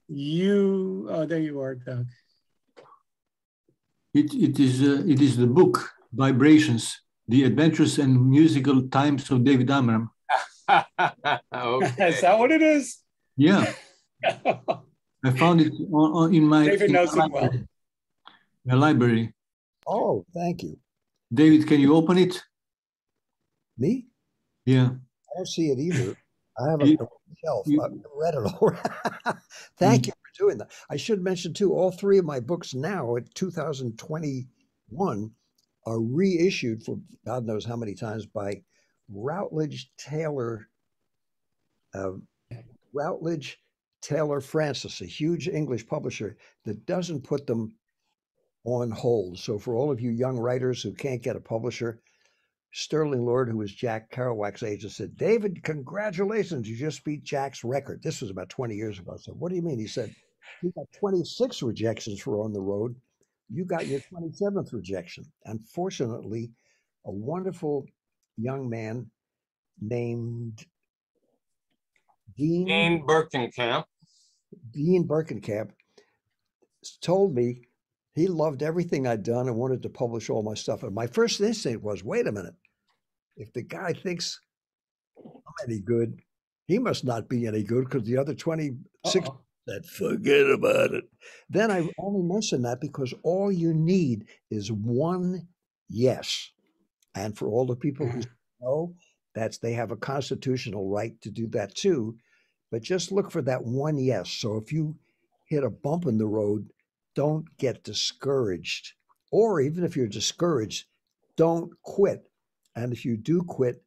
you, oh, there you are, Doug.
It, it, is, uh, it is the book, Vibrations the Adventures and Musical Times of David Amram.
okay. Is that what it is?
Yeah. I found it on, on, in my,
David
in
knows my, it well.
My library.
Oh, thank you.
David, can you open it?
Me?
Yeah.
I don't see it either. I have a,
You-
a shelf.
you-
I've read it all. Thank you for doing that. I should mention too, all three of my books now at 2021 are reissued for God knows how many times by Routledge Taylor, uh, Routledge Taylor Francis, a huge English publisher that doesn't put them on hold. So for all of you young writers who can't get a publisher, Sterling Lord, who was Jack Kerouac's agent, said, David, congratulations. You just beat Jack's record. This was about 20 years ago. I said, What do you mean? He said, You got 26 rejections for On the Road. You got your 27th rejection. And fortunately, a wonderful young man named Dean,
Dean Birkenkamp.
Dean Birkenkamp told me he loved everything I'd done and wanted to publish all my stuff. And my first instinct was, wait a minute. If the guy thinks I'm any good, he must not be any good because the other 26
Uh-oh.
said, forget about it. Then I only mention that because all you need is one yes. And for all the people who know, that's they have a constitutional right to do that too. But just look for that one yes. So if you hit a bump in the road, don't get discouraged. Or even if you're discouraged, don't quit. And if you do quit,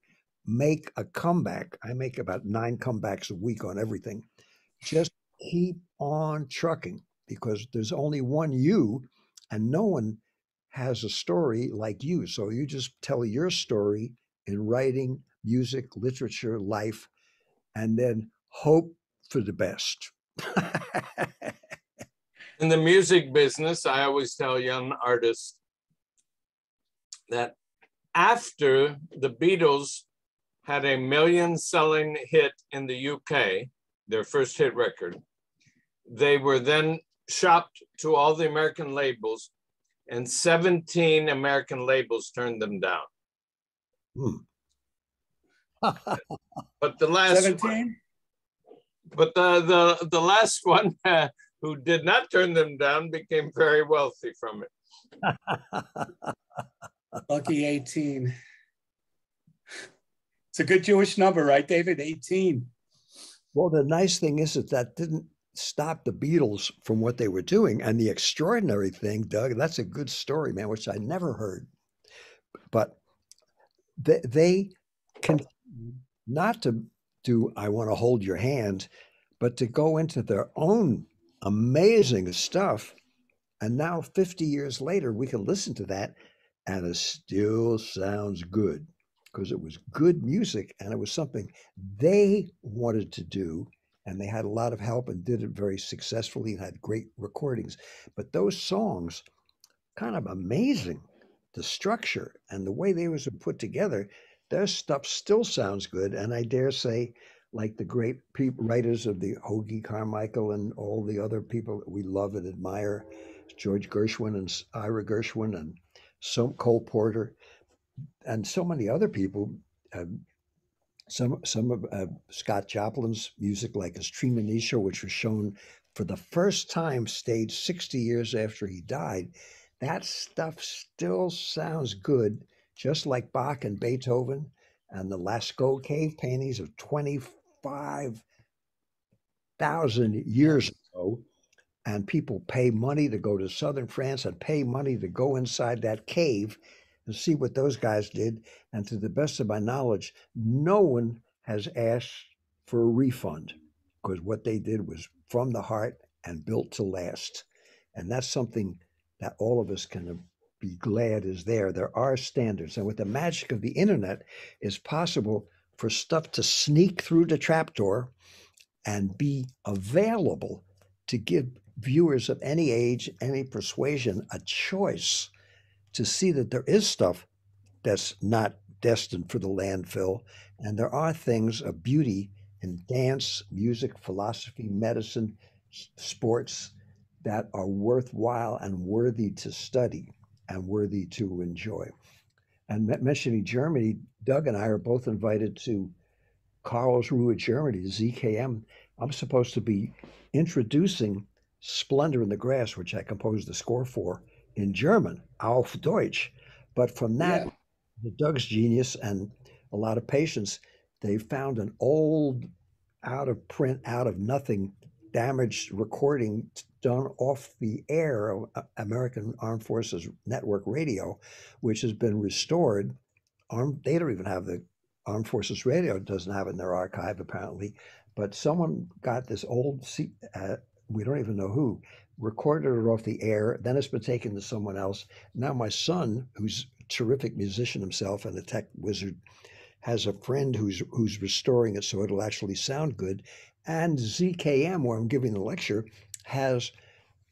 make a comeback. I make about nine comebacks a week on everything. Just keep on trucking because there's only one you, and no one has a story like you. So you just tell your story in writing, music, literature, life, and then hope for the best.
In the music business, I always tell young artists that after the Beatles had a million selling hit in the UK, their first hit record, they were then shopped to all the American labels, and 17 American labels turned them down.
Hmm.
But the last one,
17?
but the the the last one uh, who did not turn them down became very wealthy from it.
Lucky 18. It's a good Jewish number, right, David? 18.
well, the nice thing is that that didn't stop the Beatles from what they were doing. And the extraordinary thing, Doug, that's a good story, man, which I never heard. But they, they continued not to do I want to hold your hand, but to go into their own amazing stuff. And now, 50 years later, we can listen to that and it still sounds good because it was good music and it was something they wanted to do. And they had a lot of help and did it very successfully and had great recordings. But those songs, kind of amazing, the structure and the way they was put together, their stuff still sounds good. And I dare say, like the great pe- writers of the Hoagy Carmichael and all the other people that we love and admire, George Gershwin and Ira Gershwin and so Cole Porter, and so many other people. Uh, some some of uh, Scott Joplin's music, like his Treemonisha, which was shown for the first time, staged 60 years after he died. That stuff still sounds good, just like Bach and Beethoven and the Lascaux cave paintings of 25,000 years ago. And people pay money to go to southern France and pay money to go inside that cave and see what those guys did. And to the best of my knowledge, no one has asked for a refund because what they did was from the heart and built to last. And that's something that all of us can be glad is there. There are standards. And with the magic of the internet, it's possible for stuff to sneak through the trapdoor and be available to give viewers of any age, any persuasion, a choice to see that there is stuff that's not destined for the landfill. And there are things of beauty in dance, music, philosophy, medicine, sports that are worthwhile and worthy to study and worthy to enjoy. And mentioning Germany, Doug and I are both invited to Karlsruhe, Germany, ZKM. I'm supposed to be introducing Splendor in the Grass, which I composed the score for in German, auf Deutsch. But from that,
Yeah.
the Doug's genius and a lot of patience, they found an old, out of print, out of nothing, damaged recording done off the air of American Armed Forces Network Radio, which has been restored. Armed, they don't even have the Armed Forces Radio doesn't have it in their archive apparently, but someone got this old. Uh, we don't even know who recorded it off the air. Then it's been taken to someone else. Now my son, who's a terrific musician himself and a tech wizard, has a friend who's who's restoring it so it'll actually sound good. And ZKM, where I'm giving the lecture, has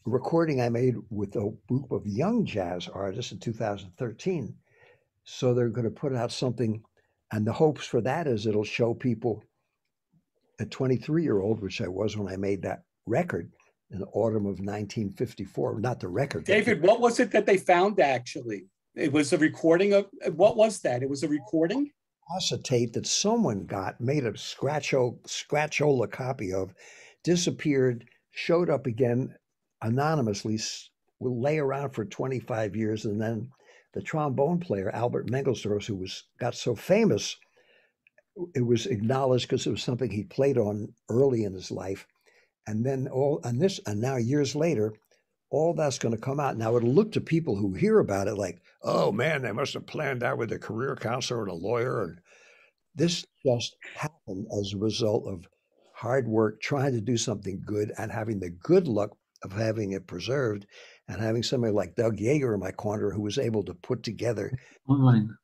a recording I made with a group of young jazz artists in 2013. So they're going to put out something, and the hopes for that is it'll show people a 23 year old, which I was when I made that record in the autumn of 1954. Not the record.
David, what was it that they found actually? It was a recording of what was that? It was a recording?
Acetate that someone got, made a scratcho, scratchola copy of, disappeared, showed up again anonymously, will lay around for 25 years, and then the trombone player Albert Mangelsdorff, who was got so famous, it was acknowledged because it was something he played on early in his life. And then all and this and now years later all that's going to come out. Now it'll look to people who hear about it like oh man they must have planned that with a career counselor and a lawyer. And this just happened as a result of hard work trying to do something good and having the good luck of having it preserved and having somebody like doug yeager in my corner who was able to put together Online.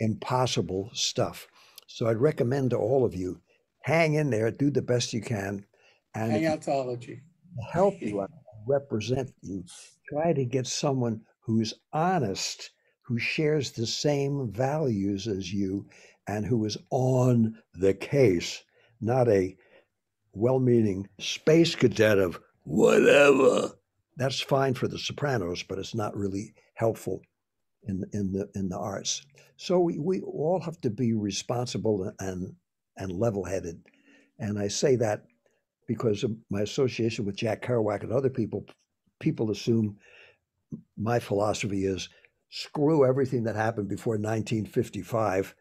impossible stuff so i'd recommend to all of you hang in there do the best you can
and Hangoutology.
help you represent you. Try to get someone who's honest, who shares the same values as you, and who is on the case, not a well meaning space cadet of whatever. That's fine for the sopranos, but it's not really helpful in, in, the, in the arts. So we, we all have to be responsible and, and level headed. And I say that because of my association with Jack Kerouac and other people, people assume my philosophy is screw everything that happened before 1955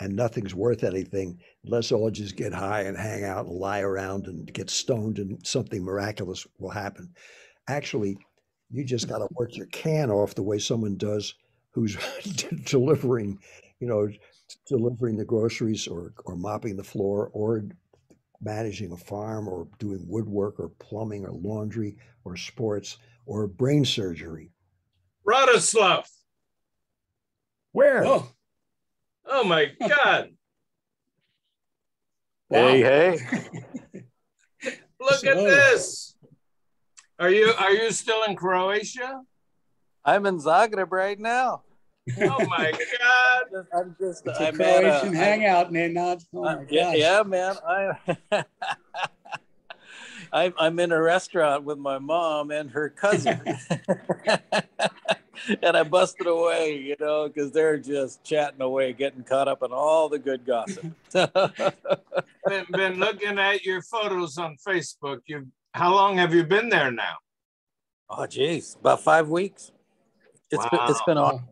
and nothing's worth anything. Let's all just get high and hang out and lie around and get stoned and something miraculous will happen. Actually, you just got to work your can off the way someone does who's delivering, you know, delivering the groceries or, or mopping the floor or managing a farm or doing woodwork or plumbing or laundry or sports or brain surgery.
Radoslav.
Where?
Oh, oh my God.
Hey, hey.
Look at this. Are you are you still in Croatia?
I'm in Zagreb right now.
Oh my God!
I'm just it's I'm a Croatian at, hangout, man. Not oh
uh, yeah, yeah, man. I I'm I'm in a restaurant with my mom and her cousin, and I busted away, you know, because they're just chatting away, getting caught up in all the good gossip.
been, been looking at your photos on Facebook. You, how long have you been there now?
Oh, geez, about five weeks. It's wow. been it's been awesome.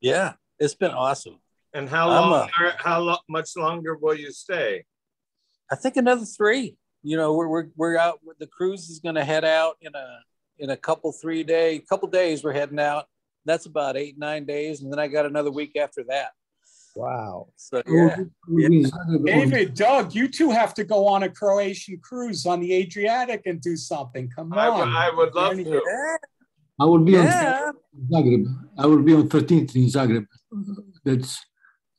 Yeah, it's been awesome.
And how long? Uh, how lo- much longer will you stay?
I think another three. You know, we're we're, we're out. The cruise is going to head out in a in a couple three day couple days. We're heading out. That's about eight nine days, and then I got another week after that.
Wow.
So yeah. yeah.
David, Doug, you two have to go on a Croatian cruise on the Adriatic and do something. Come on.
I, I would love to.
I will be yeah. on Zagreb. I will be on 13th in Zagreb. That's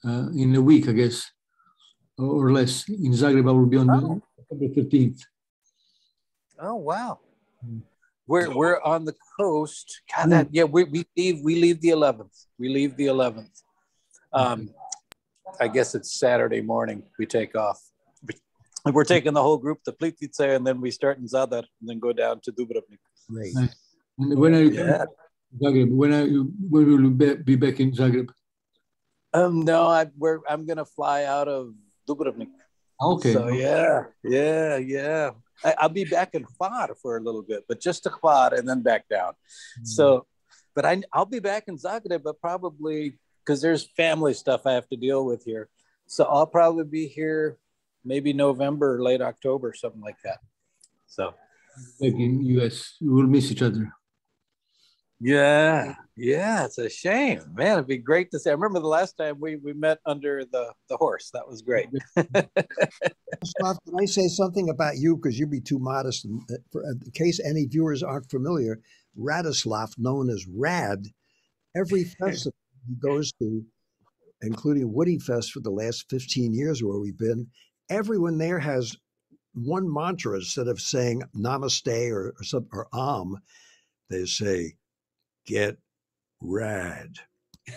uh, in a week, I guess, or less. In Zagreb, I will be on oh. the 13th.
Oh wow! We're we're on the coast. God, that, yeah, we, we leave we leave the 11th. We leave the 11th. Um, I guess it's Saturday morning. We take off. We're taking the whole group to Plitvice, and then we start in Zadar, and then go down to Dubrovnik.
Great.
Nice. When are you yeah. Zagreb? When are you? When will you be back in Zagreb?
Um, no, I, we're, I'm gonna fly out of Dubrovnik.
Okay.
So yeah, yeah, yeah. I, will be back in Hvar for a little bit, but just to Hvar and then back down. Mm. So, but I, I'll be back in Zagreb, but probably because there's family stuff I have to deal with here. So I'll probably be here maybe November, late October, something like that. So
Like in US, we will miss each other.
yeah, yeah, it's a shame, man. It'd be great to see. I remember the last time we we met under the the horse. That was great.
Slav, can I say something about you? Because you'd be too modest. And, uh, For, uh, in case any viewers aren't familiar, Radislav, known as Rad, every festival he goes to, including Woody Fest for the last 15 years where we've been, everyone there has one mantra instead of saying namaste or, or, some, or om, they say, get rad.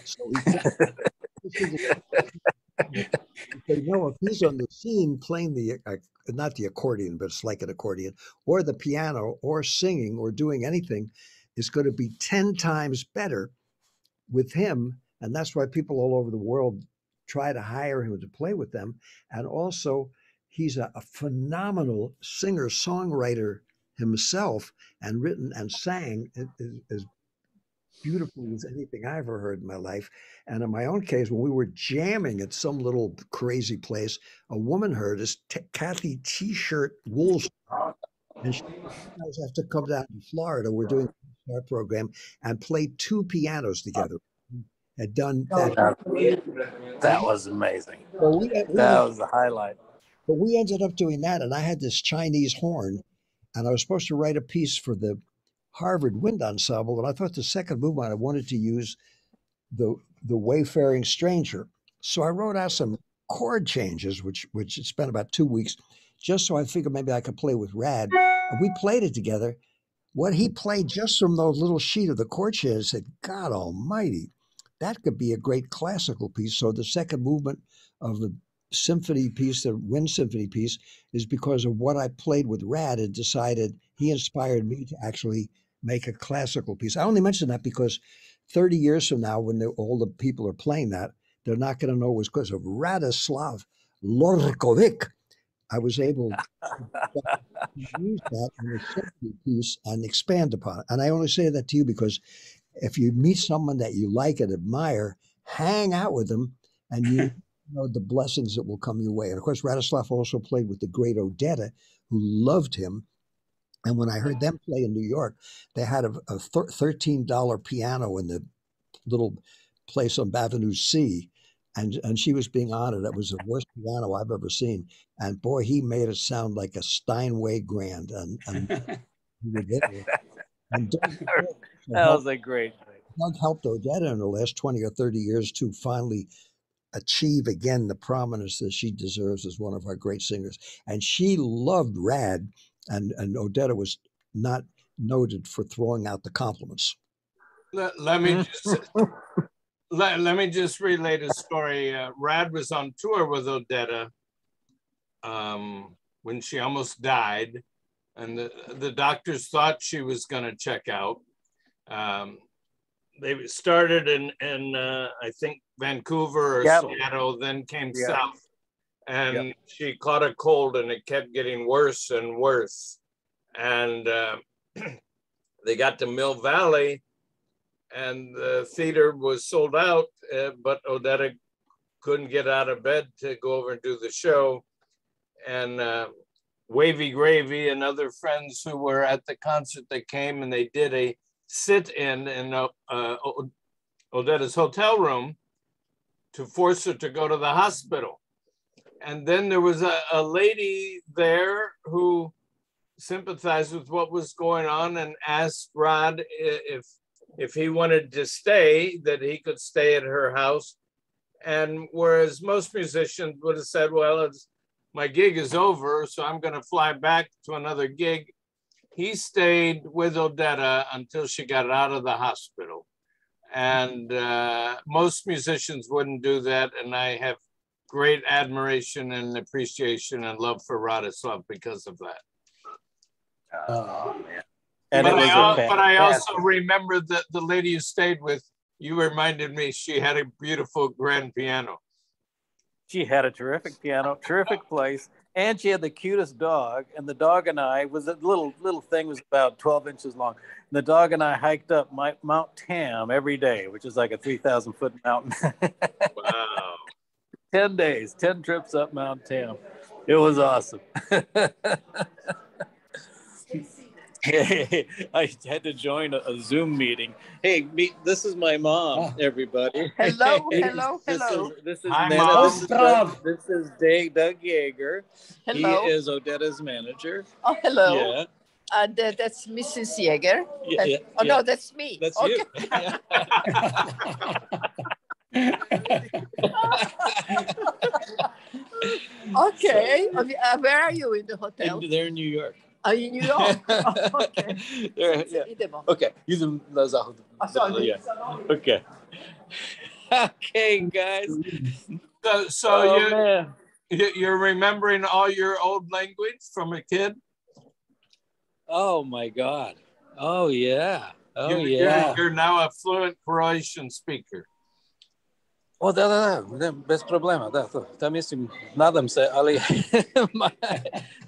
So he, they know if he's on the scene playing the uh, not the accordion, but it's like an accordion, or the piano, or singing, or doing anything, is going to be ten times better with him, and that's why people all over the world try to hire him to play with them. And also, he's a, a phenomenal singer songwriter himself, and written and sang as, as beautiful as anything I ever heard in my life. And in my own case, when we were jamming at some little crazy place, a woman heard us, T- Kathy T-shirt Woolsey, and she have to come down to Florida. We're doing our program and play two pianos oh. together. Had done oh, that.
that was amazing.
Well, we, we,
That was the highlight.
but we ended up doing that, and I had this Chinese horn, and I was supposed to write a piece for the Harvard Wind Ensemble, and I thought the second movement I wanted to use the the Wayfaring Stranger. So I wrote out some chord changes, which which it spent about two weeks, just so I figured maybe I could play with Rad. And we played it together. What he played just from those little sheet of the changes said, God Almighty, that could be a great classical piece. So the second movement of the symphony piece, the wind symphony piece, is because of what I played with Rad and decided he inspired me to actually make a classical piece. I only mention that because 30 years from now, when all the people are playing that, they're not going to know it was because of Radislav Lorkovic. I was able to use that in a piece and expand upon it. And I only say that to you because if you meet someone that you like and admire, hang out with them and you know the blessings that will come your way. And of course, Radislav also played with the great Odetta, who loved him. And when I heard them play in New York, they had a, a $13 piano in the little place on Avenue C. And, and she was being honored. That was the worst piano I've ever seen. And boy, he made it sound like a Steinway grand. And, and, he was there. and Doug,
That was a great. Thing.
Doug helped Odetta in the last 20 or 30 years to finally achieve again the prominence that she deserves as one of our great singers. And she loved Rad, and, and Odetta was not noted for throwing out the compliments.
Let, let me just let, let me just relate a story. Uh, Rad was on tour with Odetta um, when she almost died, and the, the doctors thought she was going to check out. Um, they started in in uh, I think Vancouver or
Seattle.
Seattle, then came
Yeah.
south, and she caught a cold, and it kept getting worse and worse. And uh, they got to Mill Valley, and the theater was sold out, uh, but Odetta couldn't get out of bed to go over and do the show. And uh, Wavy Gravy and other friends who were at the concert, they came and they did a sit-in in uh, uh, Odetta's hotel room to force her to go to the hospital. And then there was a, a lady there who sympathized with what was going on and asked Rod if if he wanted to stay, that he could stay at her house. And whereas most musicians would have said, well, my gig is over, so I'm going to fly back to another gig, he stayed with Odetta until she got out of the hospital. And uh, most musicians wouldn't do that. And I have great admiration and appreciation and love for Radislav because of that.
Oh man! And
but,
it was
I, al- but I also
fantastic-
remember that the lady you stayed with, you reminded me she had a beautiful grand piano.
she had a terrific piano, terrific place, and she had the cutest dog. And the dog and I was a little little thing was about twelve inches long. And the dog and I hiked up my, Mount Tam every day, which is like a three thousand foot mountain.
Wow.
10 days, 10 trips up Mount Tam. It was awesome. Hey, I had to join a, a, Zoom meeting. Hey, meet, this is my mom, oh. everybody.
Hello, hello, hello.
This is, this is
Hi,
Nana.
Mom.
This is, Doug, this is Dave, Doug Yeager.
Hello.
He is Odetta's manager.
Oh, hello.
Yeah.
Uh, that's Mrs. Yeager.
Yeah, yeah,
oh,
yeah.
no, that's me.
That's
okay.
you.
Okay. Uh, uh, where are you in the hotel?
And they're in New York.
Are you in New York? Oh, okay.
They're- yeah.
Évidemment.
Okay, yüzüm lazım.
Ah.
Yeah. Okay. Okay, guys.
So, so
oh,
you,
man.
you- you're remembering all your old language from a kid?
Oh my God. Oh yeah. Oh
You're-
yeah.
You're, you're now a fluent Croatian speaker.
O, da, da, da, da, bez problema, da, to, da mislim, nadam se, ali my,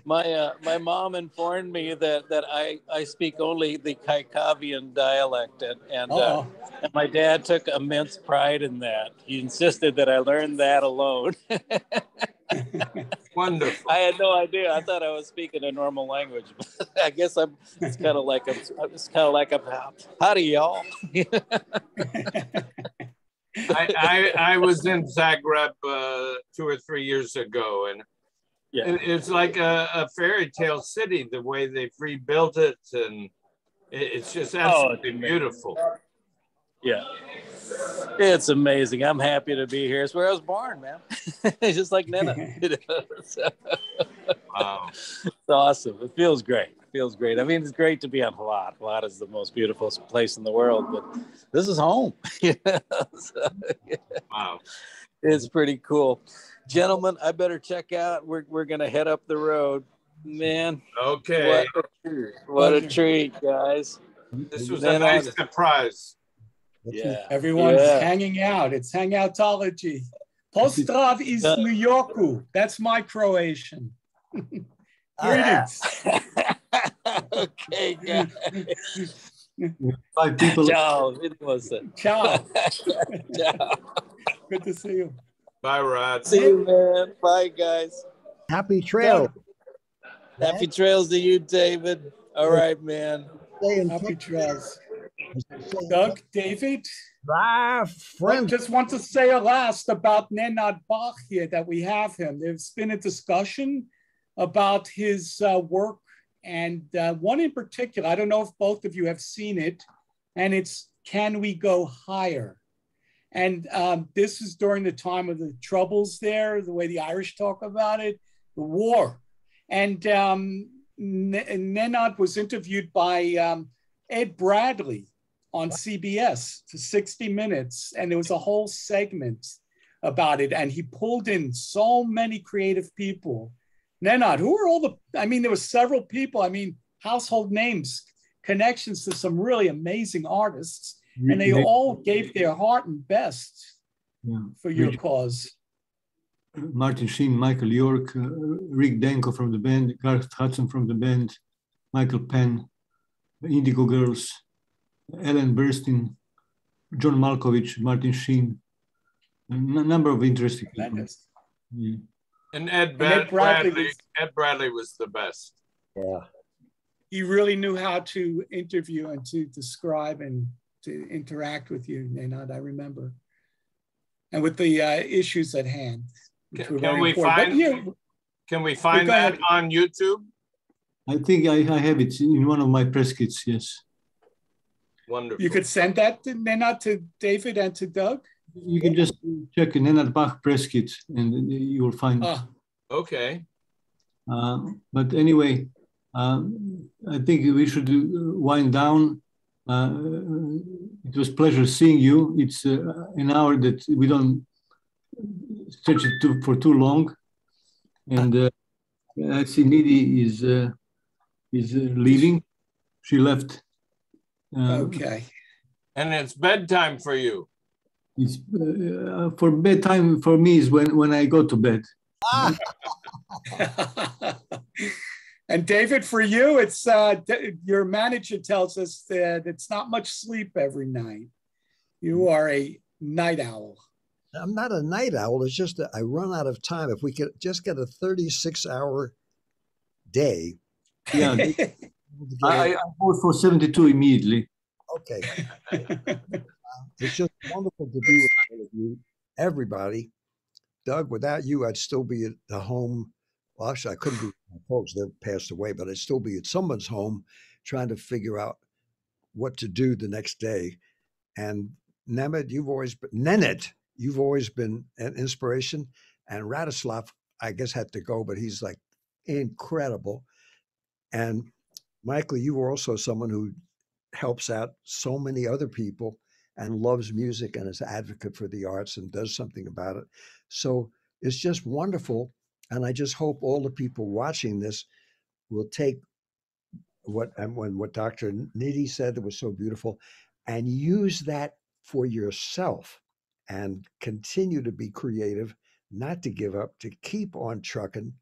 my, uh, my mom informed me that, that I, I speak only the Kaikavian dialect, and, and, uh, and my dad took immense pride in that. He insisted that I learn that alone.
Wonderful.
I had no idea. I thought I was speaking a normal language, but I guess I'm. It's kind of like I'm. It's kind of like I'm. Howdy, y'all.
I, I, I was in Zagreb uh, two or three years ago, and
Yeah.
it's like a, a fairy tale city, the way they've rebuilt it. And it- it's just absolutely
amazing.
beautiful.
Yeah. It's amazing. I'm happy to be here. It's where I was born, man. It's just like Nana.
Wow.
it's awesome. It feels great. It feels great. I mean, it's great to be on Halad. Halad is the most beautiful place in the world, but this is home. You know, so,
Wow.
it's pretty cool. Gentlemen, I better check out. We're, we're going to head up the road. Man,
Okay.
what a treat. What a treat, guys.
This was a nice
I-
surprise.
Yeah.
Everyone's
Yeah.
hanging out. It's hangoutology. Pozdrav is
Yeah.
New Yorku. That's my Croatian. Greetings.
Okay, guys.
Five people.
Ciao. Vidimo se.
Ciao.
Ciao.
Good to see you.
Bye, Rod.
See you, man. Bye, guys.
Happy trail.
Happy trails to you, David. All right, man.
Stay in
Happy trails.
Doug,
Doug, David,
ah,
I
friends.
just want to say a last about Nenad Bach here that we have him. There's been a discussion about his uh, work, and uh, one in particular, I don't know if both of you have seen it, and it's Can We Go Higher? And um, this is during the time of the troubles there, the way the Irish talk about it, the war. And um, Nenad was interviewed by um, Ed Bradley on CBS for 60 minutes, and there was a whole segment about it. And he pulled in so many creative people. Nenad, who are all the, I mean, there were several people, I mean, household names, connections to some really amazing artists, and they all gave their heart and best
Yeah.
for your
Really.
cause.
Martin Sheen, Michael York, uh, Rick Danko from the band, Garth Hudson from the band, Michael Penn, Indigo Girls, Ellen Burstyn, John Malkovich, Martin Sheen, a number of interesting people. Yeah.
And Ed,
And Ed Bradley
Bradley,
was-
Ed Bradley was the best.
Yeah.
He really knew how to interview and to describe and to interact with you, Nenad, I remember. And with the uh, issues at hand. which
Can-
were
can
very
we
important. But
find-
yeah,
Can we find that
ahead.
on YouTube?
I think I, I have it in one of my press kits, yes.
Wonderful.
You could send that to Nenad to David and to Doug.
You can just check Nenad Bach press kit and you will find it.
Ah,
Okay.
Uh, but anyway, um, I think we should uh, wind down. Uh, it was pleasure seeing you. It's uh, an hour that we don't stretch it too, for too long. And uh, I see Nidhi is uh, is uh, leaving. She left. Uh,
okay.
And it's bedtime for you.
It's, uh, for bedtime for me is when, when I go to bed.
and David, for you, it's uh, your manager tells us that it's not much sleep every night. You are a night owl.
I'm not a night owl. It's just that I run out of time. If we could just get a 36 hour day.
Yeah, I, I vote for 72 immediately.
Okay. it's just wonderful to be with all of you, everybody. Doug, without you, I'd still be at the home. Well, actually, I couldn't be with my folks; they've passed away, but I'd still be at someone's home trying to figure out what to do the next day. And Nenad, you've always been Nenad, you've always been an inspiration. And Radislav, I guess, had to go, but he's like incredible. And Michael, you were also someone who helps out so many other people and loves music and is an advocate for the arts and does something about it. So it's just wonderful. And I just hope all the people watching this will take what and when what Dr. Nidhi said that was so beautiful and use that for yourself and continue to be creative, not to give up, to keep on trucking,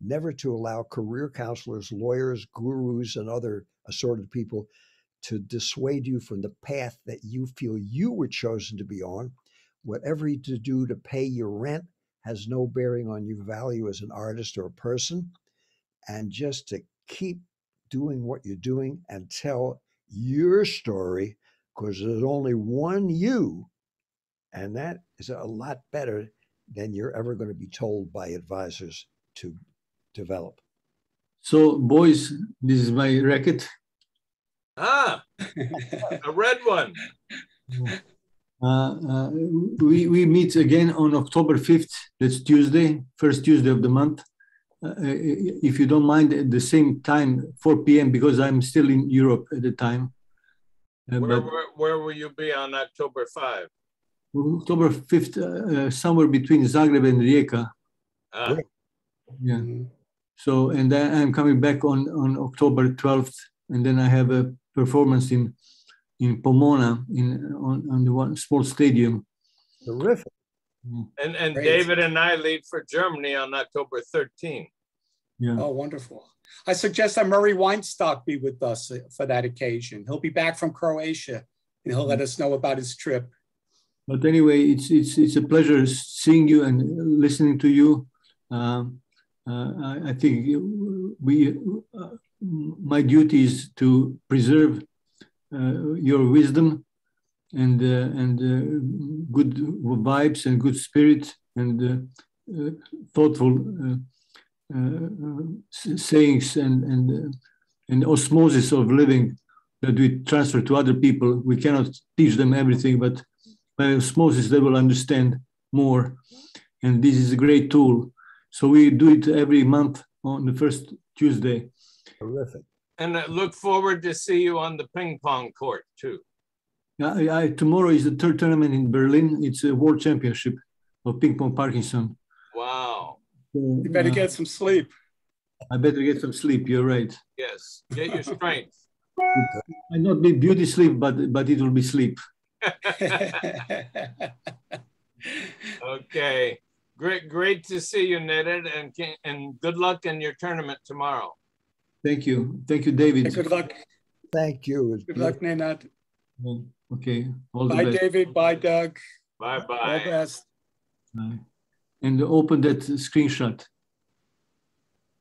never to allow career counselors, lawyers, gurus, and other assorted people to dissuade you from the path that you feel you were chosen to be on. Whatever you do to pay your rent has no bearing on your value as an artist or a person. And just to keep doing what you're doing and tell your story, because there's only one you. And that is a lot better than you're ever going to be told by advisors to develop.
So, boys, this is my racket.
Ah, a red one.
Uh, uh, we, we meet again on October 5th. That's Tuesday, first Tuesday of the month. Uh, if you don't mind, at the same time, 4 p.m., because I'm still in Europe at the time.
Uh, where, where, where, will you be on October 5?
October 5th, uh, somewhere between Zagreb and Rijeka. Ah. Yeah. Mm-hmm. So, and then I'm coming back on, on October 12th, and then I have a performance in in Pomona in on, on the one sports stadium.
Terrific.
And and Great. David and I leave for Germany on October 13th.
Yeah. Oh, wonderful. I suggest that Murray Weinstock be with us for that occasion. He'll be back from Croatia and he'll let us know about his trip.
But anyway, it's it's it's a pleasure seeing you and listening to you. Um, uh, I, I, think we uh, my duty is to preserve uh, your wisdom and uh, and uh, good vibes and good spirit and thoughtful sayings and and and osmosis of living that we transfer to other people. We cannot teach them everything, but by osmosis they will understand more. And this is a great tool. So we do it every month on the first Tuesday.
Terrific.
And I look forward to see you on the ping pong court too.
Yeah, I, tomorrow is the third tournament in Berlin. It's a world championship of ping pong Parkinson.
Wow.
So, you better uh, get some sleep.
I better get some sleep. You're right.
Yes, get your strength.
it Might not be beauty sleep, but but it will be sleep.
okay, great, great to see you, Nenad, and and good luck in your tournament tomorrow.
Thank you. Thank you, David.
Good luck.
Thank you.
Good luck, Nenad.
Okay.
All bye, David. Bye, Doug.
Bye, bye.
All best.
Bye. And open that screenshot.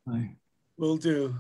Bye.
Will do.